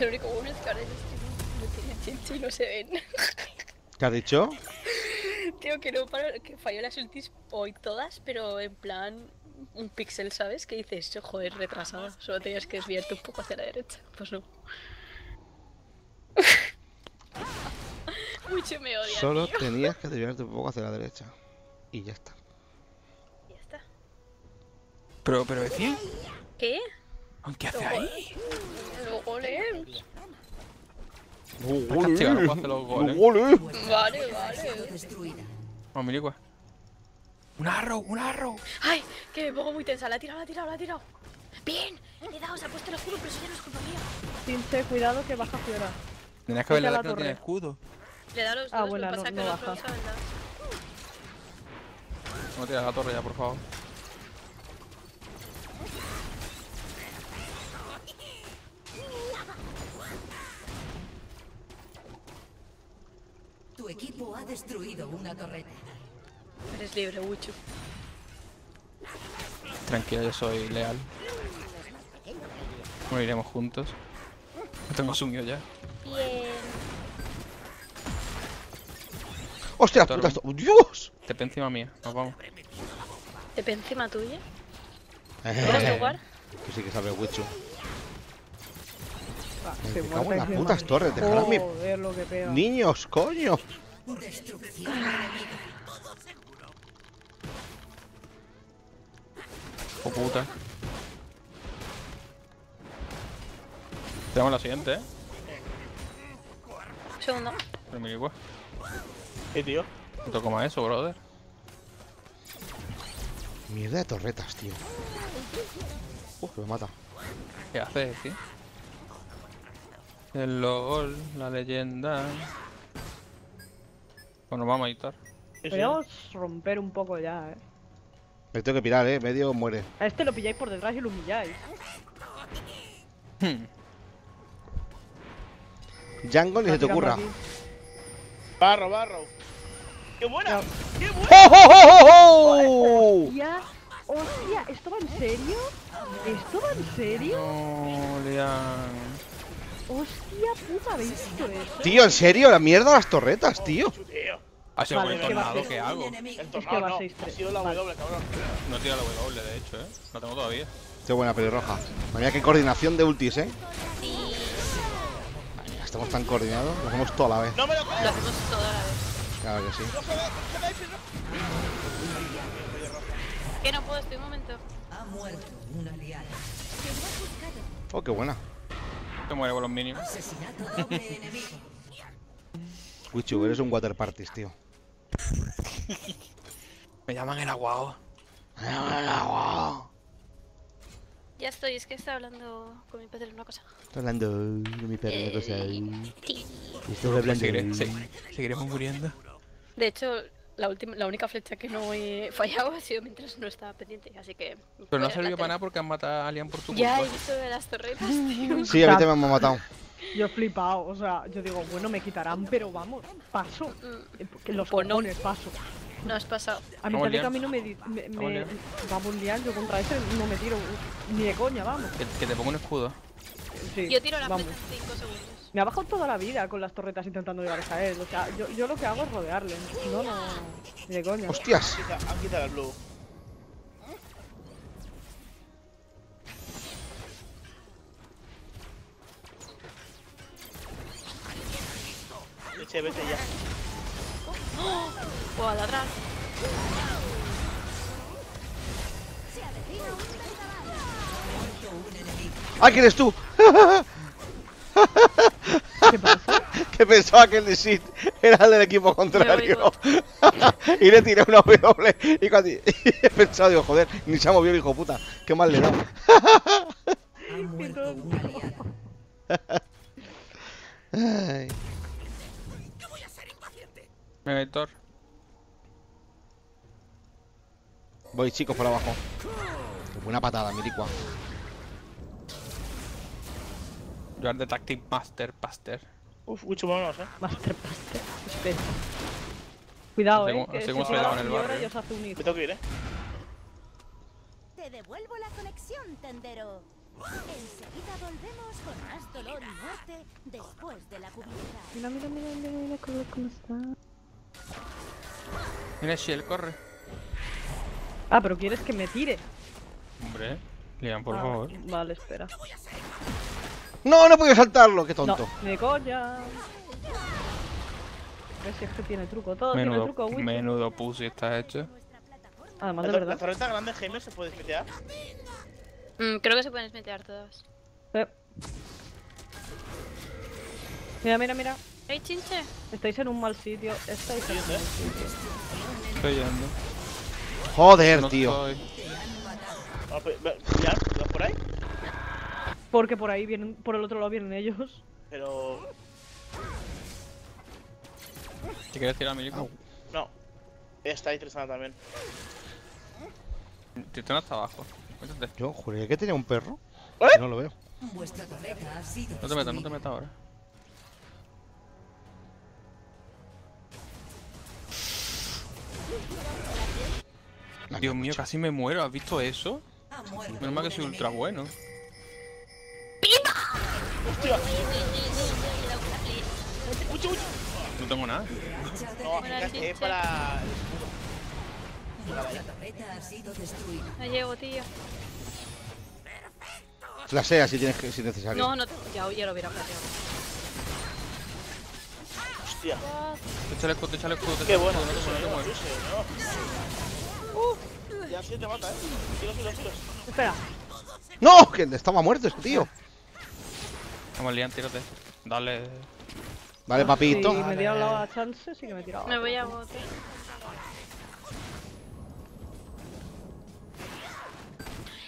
Lo único bueno es que ahora el stream no tiene chinche y no se ven. ¿Qué has dicho? Tío, que no paro, que falló las ultis hoy todas, pero en plan un píxel, ¿sabes? Que dices, joder, retrasada. Solo tenías que desviarte un poco hacia la derecha. Pues no. Mucho me odia. Solo tío. tenías que desviarte un poco hacia la derecha. Y ya está. Ya está. Pero, pero decía. ¿Qué? ¿Qué hace ahí? Los golems. Está castigado, no puedo hacer los goles. Vale, vale. Destruida. Vamos, Milicua. Un arrow, un arrow. Ay, que me pongo muy tensa. La ha tirado, la ha tirado, la ha tirado. Bien, le he dado, se ha puesto el escudo, pero eso ya no es culpa mía. Chinche, cuidado que baja fiera. Tenías que haberle a dado la que no tiene torre. escudo. Le he dado los Ah, dos, bueno, lo que no- pasa no que otro baja. No tiras la torre ya, por favor. Tu equipo ha destruido una torreta. Eres libre, Wuchu. Tranquila, yo soy leal. Moriremos juntos. Lo tengo asumido ya. Bien. ¡Hostia, puta! esto- ¡Dios! Te encima mía. Nos vamos. ¿Te pe encima tuya? ¿Quieres jugar? Que sí que sabe Wichu. Ah, Me se cago en las putas torres, dejadme. Pega. ¡Niños, coño! Oh puta. Tenemos la siguiente, eh. Un segundo. Pero. ¿Qué, tío? No toco más eso, brother. Mierda de torretas, tío. Uf, me mata. ¿Qué haces, tío? El LOL, la leyenda. Bueno, vamos a editar. Podríamos romper un poco ya, eh. Me tengo que pirar, eh. Medio muere. A este lo pilláis por detrás y lo humilláis. Hmm. Django ni Está se te ocurra. aquí. Barro, barro. ¡Qué buena! ¡Qué buena! ¡Oh, oh, oh, oh! Hostia, hostia, ¿esto va en serio? ¿Esto va en serio? No. Hostia puta, ¿habéis visto esto? Tío, ¿en serio? La mierda de las torretas, tío. Tío. Ha sido Vale, buen tornado, ¿qué hago? El Es que tornado va no. 6-3. Ha sido la. W, cabrón. No tira la W, de hecho, eh. La tengo todavía. Qué buena pelirroja. Vaya qué coordinación de ultis, eh. Vaya, Estamos tan coordinados, lo hacemos todo a la vez. ¡No me lo! Lo hacemos todo a la vez. Claro que sí. Que no puedo, estoy un momento. Ha muerto un aliado. Oh, qué buena. Te muere con los minions. Asesinato doble enemigo. Wichu, eres un water parties, tío. Me llaman el aguao. Ya estoy, es que estaba hablando con mi padre de una cosa. Estoy hablando de mi perro, una cosa ahí. Sí. Estoy hablando seguiremos muriendo. De hecho, la, última, la única flecha que no he fallado ha sido mientras no estaba pendiente, así que... Pero no ha servido para nada porque han matado a Alien por tu Ya he visto de las torretas, tío. Sí, a mí también me han matado. Yo he flipado, o sea, yo digo, bueno, me quitarán, pero vamos, paso. Mm, Eh, porque Los Pues no. paso. No has pasado. A tal Lian. camino me, me, Vamos, me vamos liar, yo contra ese no me tiro ni de coña, vamos. Que, que te pongo un escudo. Sí, Yo tiro la vamos. flecha en 5 segundos. Me ha bajado toda la vida con las torretas intentando llegar a él. O sea, yo, yo lo que hago es rodearle. No, no, ni de coña. ¡Hostias! Han quitado el blue. Leche, vete ya. O a ladrar. ¡Ah, quién eres tú! ¿Qué pasa? que pensaba que el de Sid era el del equipo contrario. y le tiré una W. Y cuando y he pensado, digo, joder, ni se ha movido el hijo puta. Qué mal le da. Ay. Venga, Héctor. Voy, chicos, por abajo. Buena patada, Miricua. You are the tactic master, Paster. Uf, mucho menos, eh. Master Paster. Espera. Cuidado, Así eh. como- Que así si como se llega daba en el barrio. y os hace un hijo. Me tengo que ir, eh. Te devuelvo la conexión, tendero. Enseguida volvemos con más dolor y muerte después de la publicidad. Mira, mira, mira, mira, mira cómo, cómo está. Mira, Shell, corre. Ah, pero quieres que me tire. Hombre, Lian, por Ah, favor. Vale, espera. No, no he podido saltarlo, qué tonto. No, de coña. A ver si es que tiene truco. Todo tiene Menudo, truco, Witch. menudo pussy está hecho. Además, de La, la verdad. torreta grande Gamer se puede meter. Mm, creo que se pueden meter todas. Eh. Mira, mira, mira. ¡Ey, chinche! Estáis en un mal sitio. Estáis en un mal sitio. Estoy yendo. Joder, No tío. estoy. Ah, ¿Ya? ¿Vas por ahí? Porque por ahí vienen, por el otro lado vienen ellos. Pero. ¿Te quieres tirar a Milico? No. Está ahí Tristana también. Tristana está abajo. Métete. Yo juré que tenía un perro. ¿Eh? No lo veo. Vuestra ha sido No te metas, no te metas ahora. Dios mío, casi me muero. ¿Has visto eso? Menos mal que soy ultra bueno. ¡Hostia! ¡Uy, uy! No tengo nada. No, es, para. No llego, tío. Flashea si tienes que, si es necesario. No, no tengo. Ya, ya lo hubiera plateado. Hostia. Échale escudo, échale escudo. Qué bueno, escudo, no no te te mueres, no te mueres. Uh, ya sí te mata, eh. Tiros, tiros, tiros. Espera. ¡No! Que estaba muerto este tío. Vamos, Lian, tírate. Dale. Vale, papito. Si me diera la chance, sí que me tiraba. Me voy a bote.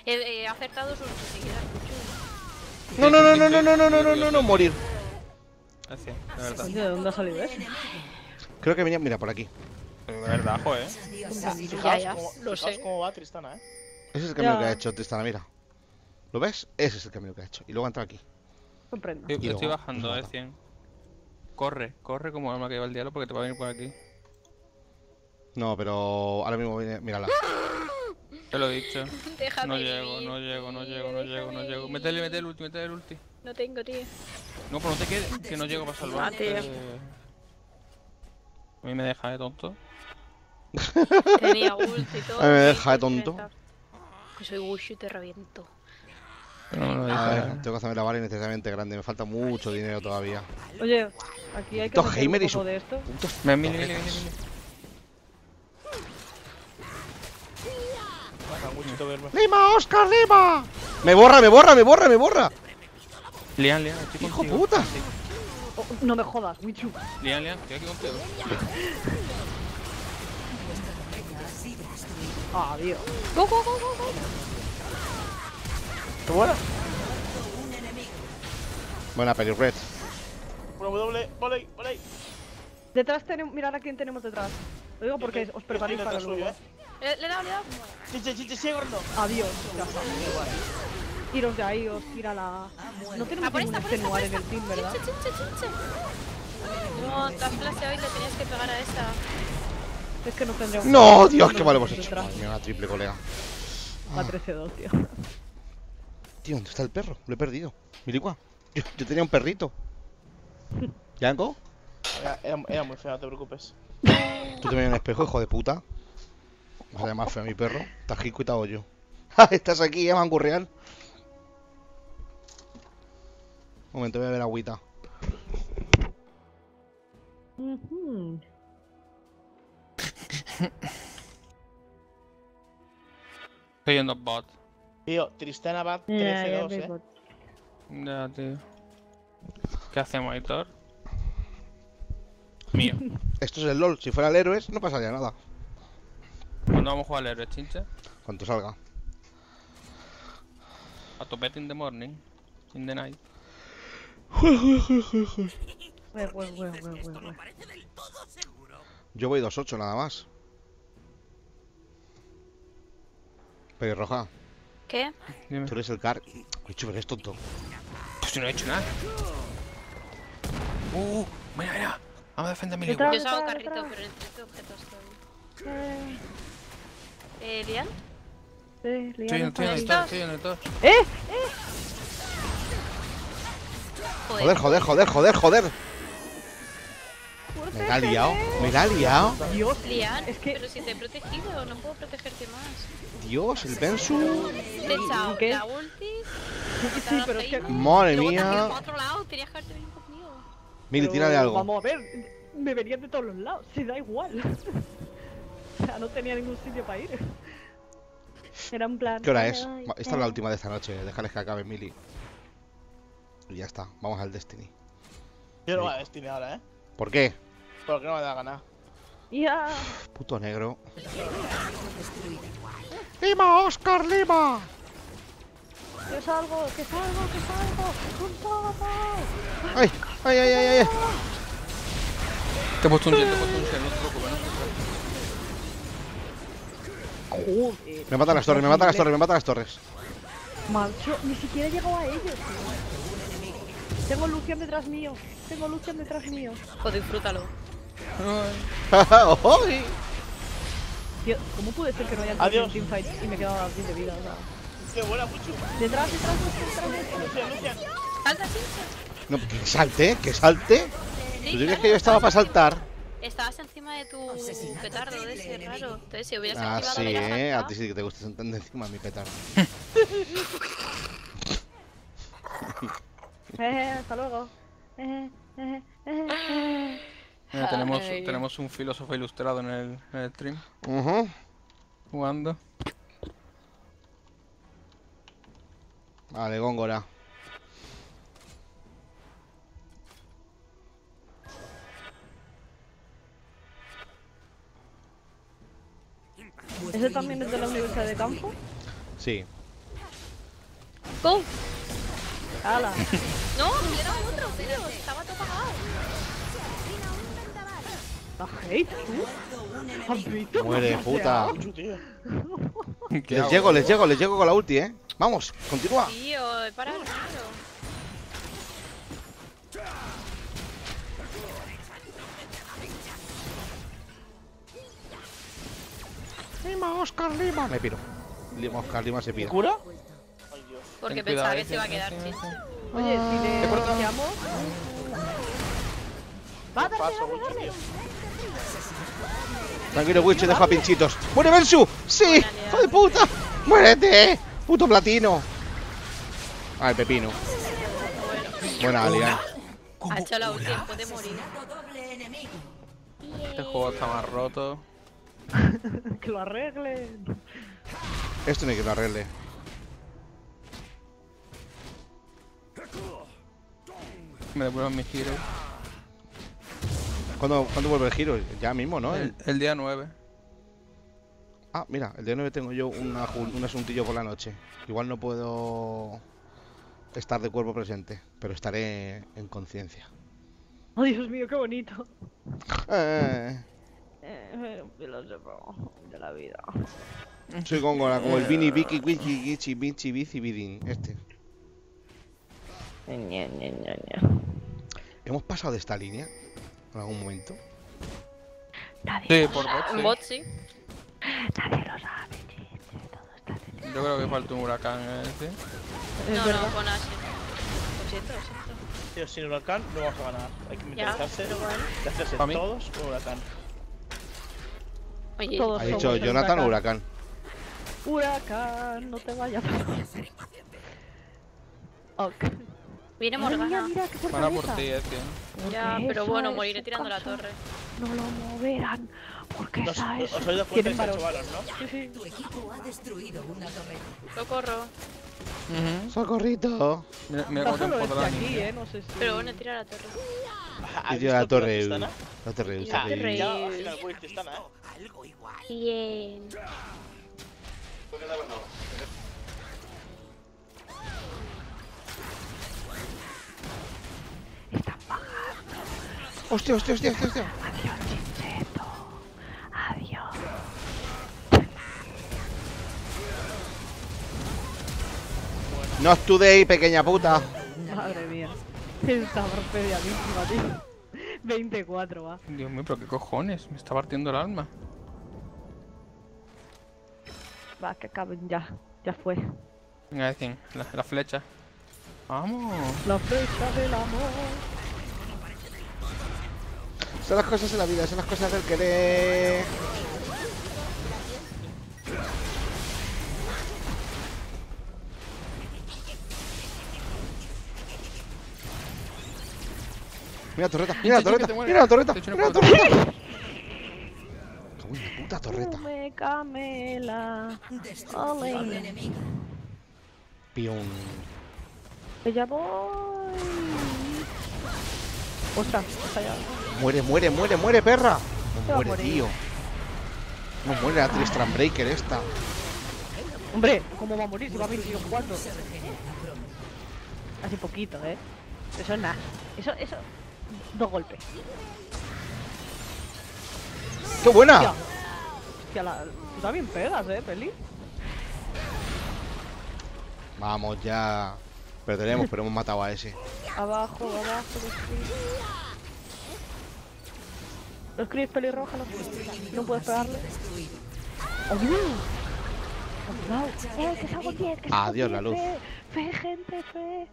He, he acertado enseguida. No, no, no, no, no, no, no, no, no, no, no, morir. Así, de verdad. ¿de dónde ha salido eso? Creo que venía, mira, por aquí. De verdad, joder. Ya, Fijaos ya, cómo, lo fijaos sé. cómo va Tristana, eh. Ese es el camino Ya. que ha hecho Tristana, mira. ¿Lo ves? Ese es el camino que ha hecho. Y luego ha entrado aquí. Comprendo. Estoy, bajando, nos eh, mata. 100. Corre, corre como alma que lleva el diablo porque te va a venir por aquí. No, pero ahora mismo viene, mírala. Te lo he dicho. Déjame No llego, no llego, no llego, no llego, no llego. Métele, métele el ulti, métele el ulti. No tengo, tío. No, pero no te quedes, que no llego para salvar. Ah, tío. A mí me deja de tonto. Tenía ulti y todo. Ay, me tío, deja de tonto. Que soy Wushu y te reviento. No, no, A ver, deja. tengo que hacerme la vara innecesariamente grande. Me falta mucho dinero todavía. Oye, aquí hay que meter un poco de esto. Ven, mili, mili. ¡Lima, Oscar, Lima! ¡Me borra, me borra, me borra, me borra! Lian, Lian, estoy ¡Hijo contigo. puta! Oh, no me jodas, Wichu. Lian, Lian, estoy aquí contigo. Ah, Dios. Go, go, go, go, go. ¡Qué buena! Buena peli, Red. Una W, voley, voley. Detrás tenemos. Mirad a quién tenemos detrás. Lo digo porque os preparéis para luego. suyo, ¿eh? Le, le he dado, le he dado. Chiche, chiche, sigue corriendo. Adiós. Ya está. Iros de ahí, os tira la. No tenemos ningún extenuar en el team, ¿verdad? Chinche, chinche, chinche. No, te has flasheado y le tenías que pegar a esa. Es que no tendríamos. No, Dios, qué mal hemos hecho. Madre mía, una triple colega. A 13-2, tío. Tío, ¿dónde está el perro? Lo he perdido. Milicua. Yo, yo tenía un perrito. ¿Yanko? Era, era, era muy feo, no te preocupes. Tú te el espejo, hijo de puta. Vas a llamar feo a mi perro. Tajico y yo. ¡Ja! Estás aquí, eh, mangurreal. Un momento, voy a ver agüita. Ujú. Estoy yendo bot. Tío, Tristana Bad Ya, 13-2, ya, eh. Ya, tío. ¿Qué hacemos, Aitor? Mío. Esto es el LOL. Si fuera el héroes, no pasaría nada. ¿Cuándo vamos a jugar al héroe, chinche? Cuanto salga. A tu bed in the morning. In the night. Yo voy 2-8 nada más. Pelirroja, ¿Qué? Dime. tú eres el car. Uy, eres tonto. Pues si no he hecho nada. Uh, mira, mira. Vamos a defender a mi. Yo os hago detrás, carrito, pero entre objetos todavía. Eh, Eh, ¿Lian? eh, Estoy en, liana estoy en el top, estoy en el top. ¡Eh! Joder, joder, joder, joder, joder. ¡Fuerte, Me la ha liado. Me la ha liado. Dios, Lian, Es que- pero si te he protegido, no puedo protegerte más. Dios, el Bensu. Te he echado ¿Qué? la ulti. Sí, pero es que. Madre Luego mía. otro lado, conmigo. Mili, tírale algo. Vamos a ver, me venían de todos los lados, si da igual. o sea, no tenía ningún sitio para ir. Era en plan. ¿Qué hora "Ay, es? Esta es la eh". última de esta noche. Déjales que acabe, Mili. Y ya está. Vamos al Destiny. Yo no voy a Destiny ahora, eh. ¿Por qué? Porque no me da ganar. Ya. Puto negro. ¡Lima, Oscar, Lima! Que salgo, que salgo, que salgo. ¡Un todo! ¡Ay! ¡Ay, ay, ay, ay! Te he puesto un jet, te he puesto un jet, no te preocupes, no te preocupes. Joder. Me matan las torres, me matan las torres, me matan las torres. Marcho, ni siquiera he llegado a ellos. tío. Tengo Lucian detrás mío. Tengo Lucian detrás mío. Pues disfrútalo. Tío, ¿cómo puede ser que no haya Adiós. un teamfight y me quedaba sin de vida? O sea, Qué buena, mucho. detrás, detrás, detrás, detrás. Lucian, Lucian. ¡Salta! No, que salte, que salte. Sí, ¿Tú dices claro, que yo estaba para estabas saltar? encima- Estabas encima de tu petardo de ese raro. Entonces, si hubieras Ah, activado sí, la eh. A ti sí que te gusta sentar encima de mi petardo. Eh, hasta luego. Eh, eh, eh, eh. Mira, tenemos, Ay. tenemos un filósofo ilustrado en el, en el stream. Ujú. Jugando. Vale, Góngora. ¿Ese también es de la Universidad de Campo? Sí. ¡Go! ¡Hala! No, era otro, tío. Estaba todo apagado. ¿La hate. Muere, puta. Mucho, tío. ¿Qué Les llego, les llego, les llego con la ulti, eh. Vamos, continúa. Tío, para el raro. Lima, Oscar, Lima. Me piro. Lima, Oscar, Lima se ¿Me pira. cura? Ay, Dios. Porque pensaba que se iba a quedar chinche. Oye, si le bloqueamos... ¡Va, dale, dale! Tranquilo, Wicho, deja pinchitos. ¡Muere Bensu! ¡Sí! ¡Hijo de puta! ¡Muérete! ¡Puto platino! Ay, pepino. Buena, Alian. Ha hecho la última tiempo de morir. Este juego está más roto. Que lo arreglen. Esto no hay que lo arregle. Me devuelvan mi giro. ¿Cuándo, ¿Cuándo vuelve el giro? Ya mismo, ¿no? El, el día 9. Ah, mira, el día 9 tengo yo una un asuntillo por la noche. Igual no puedo estar de cuerpo presente, pero estaré en conciencia. Oh, Dios mío, qué bonito. Eh, Eh, filósofo de la vida. soy góngora, como el Vini Vicky Wiki Gichi Bichi Bici Bidin. Este. Ña, Ña, Ña, Ña. ¿Hemos pasado de esta línea? En algún momento. Nadie, Sí, por bot, Un sí. bot, sí. nadie lo sabe, chiche, todo está. Yo creo que falta un huracán en este. Es No, verdad. no, con Ashe. Lo siento, lo siento. Tío, sin huracán no vamos a ganar. Hay que mentalizarse de hacerse mí. todos con huracán. Oye, Todos Ha dicho Jonathan Huracán. Huracán, no te vayas. Ok. Viene Morgana. mira qué Van a por ti, eh, tío. Ya, pero bueno, moriré tirando la torre. No lo moverán. Porque ¿Os, esa es. os cuenta Tienen de valor, ¿no? Sí, sí. Tu equipo ha destruido una torreta. Socorro. ¡Socorrito! Mira, mira No cómo te solo este la aquí, eh, no sé si. Pero bueno, tira la torre. ¿Has Y yo la torre. La torre. Ya, torre. Torre. ya. Bien. ¡Hostia, hostia, hostia, hostia! hostia. Adiós, chincheto. Adiós. Not today, pequeña puta. Madre mía. Está pediadísima, tío. 24 va. Dios mío, pero qué cojones. Me está partiendo el alma. Va, que acaben ya. Ya fue. Venga, decían, la, la flecha. Vamos. La flecha del amor. Son las cosas de la vida, son las cosas del querer. Mira la torreta, mira la torreta, mira la torreta, mira la torreta. Cago en la puta torreta. Come camela. Ole. Pium. Que ya voy. Ostras, está ya. Muere, muere, muere, muere, perra. No muere, tío. No muere la Tristram Breaker esta. Hombre, ¿cómo va a morir si va a 24? Hace poquito, ¿eh? Eso es nada. Eso, eso. Dos golpes. ¡Qué buena! Hostia. Hostia, la... tú también pegas, ¿eh, Peli? Vamos ya. Perderemos, pero hemos matado a ese. Abajo, abajo, los Chris pelirroja, los Chris. No puedes pegarle. ¡Oh, no! Cuidado. ¡Eh, que salgo 10! ¡Que salgo Adiós, la 10, luz. Fe, fe, gente, fe.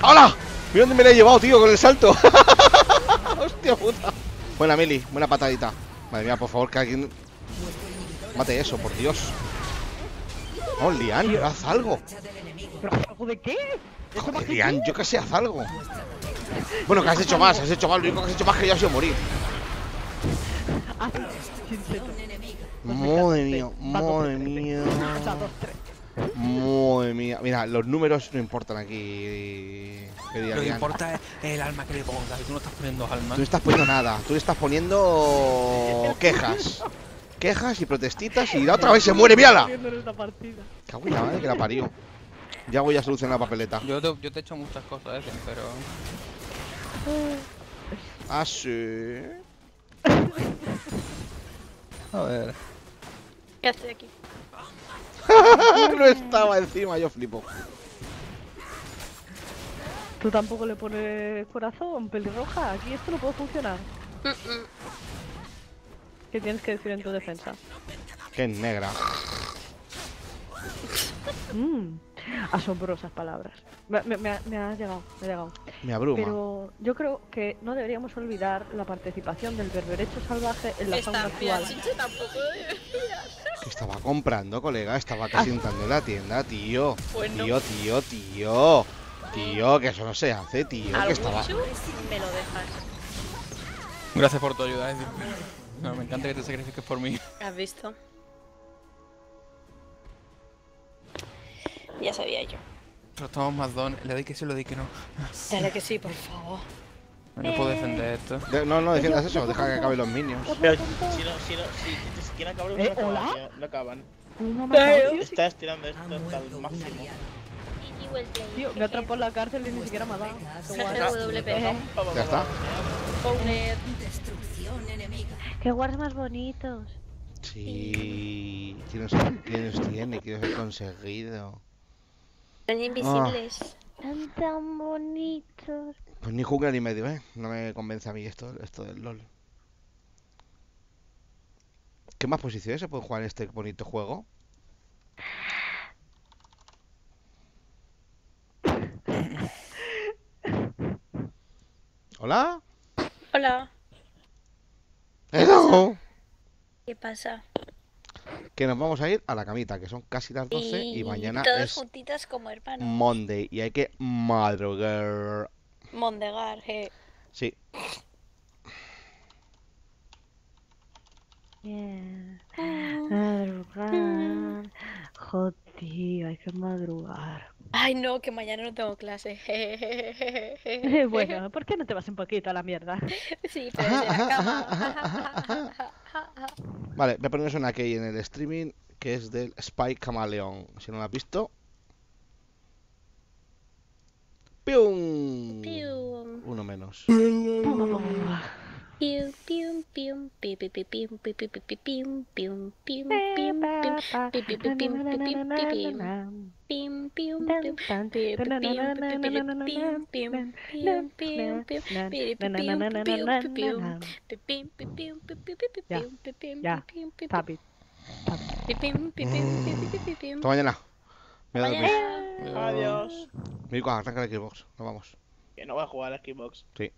¡Hala! Mira dónde me la he llevado, tío, con el salto. Hostia puta. Buena, Mili, buena patadita. Madre mía, por favor, que alguien. Mate eso, por Dios. Oh, Lian, haz algo. ¿Pero algo de qué? ¿Eso Joder, Lian, yo que sé, haz algo. Bueno, que has hecho más, has hecho más. Lo único que has hecho más que yo ha sido morir. Ah. Madre mía, madre mía. Madre mía. Mira, los números no importan aquí. Lo que importa es el alma que le pongas. Y tú no estás poniendo alma. Tú no estás poniendo nada, tú le estás poniendo quejas. Quejas y protestitas y la otra vez se muere, mírala. Cago en la madre que la parió. Ya voy a solucionar la papeleta. Yo te, yo te he hecho muchas cosas, Etienne, pero. Ah, sí. A ver. ¿Qué haces aquí? no estaba encima, yo flipo. ¿Tú tampoco le pones corazón, pelirroja? Aquí esto no puede funcionar. Mm, mm. ¿Qué tienes que decir en tu defensa? Que negra. Mmm, asombrosas palabras. Me, me, me ha, me ha llegado, me ha llegado. Me abruma. Pero yo creo que no deberíamos olvidar la participación del berberecho salvaje en la fauna actual. Eh. Que estaba comprando, colega. Estaba casi entrando en la tienda, tío. Bueno. Tío, tío, tío. Tío, que eso no se hace, tío. Que estaba. me lo dejas. Gracias por tu ayuda, Etienne. No, me encanta que te sacrifiques por mí. ¿Has visto? Ya sabía yo. Pero estamos más don. Le doy que sí, le doy que no. Dale que sí, por favor. No puedo defender esto. De- no, no defiendas eso, deja que acaben los minions. Pero si no, si no, si, si quieren acabar, Eh, no acaban, ¿hola? tío, no acaban. No me ha matado, tío. Estás tirando Ha esto hasta el máximo. Tío, me atrapó en la cárcel y ni siquiera me ha dado. Ya está. Qué guards más bonitos. Sí. ¿Quién nos, quién nos tiene? ¿Quién nos ha conseguido? Son invisibles. Tan tan bonitos. Pues ni jungla ni medio, ¿eh? No me convence a mí esto, esto del LOL. ¿Qué más posiciones se puede jugar en este bonito juego? ¿Hola? Hola. ¡Hello! ¿Qué pasa? Que nos vamos a ir a la camita, que son casi las 12 y, mañana todos es juntitas como hermanos. Monday y hay que madrugar. Mondegar, eh. Sí, Bien. Madrugar. Joder, hay que madrugar. Ay, no, que mañana no tengo clase. bueno, ¿por qué no te vas un poquito a la mierda? Sí, pero desde la cama. Vale, voy a ponernos una key en el streaming que es del Spy Camaleón. Si no lo has visto. ¡Pium! Pium, Uno menos. pium, Hasta mañana. Me voy a dormir. Mañana. Adiós. Mirko, arranca el Xbox. Nos vamos. Que no voy a jugar a Xbox. Sí.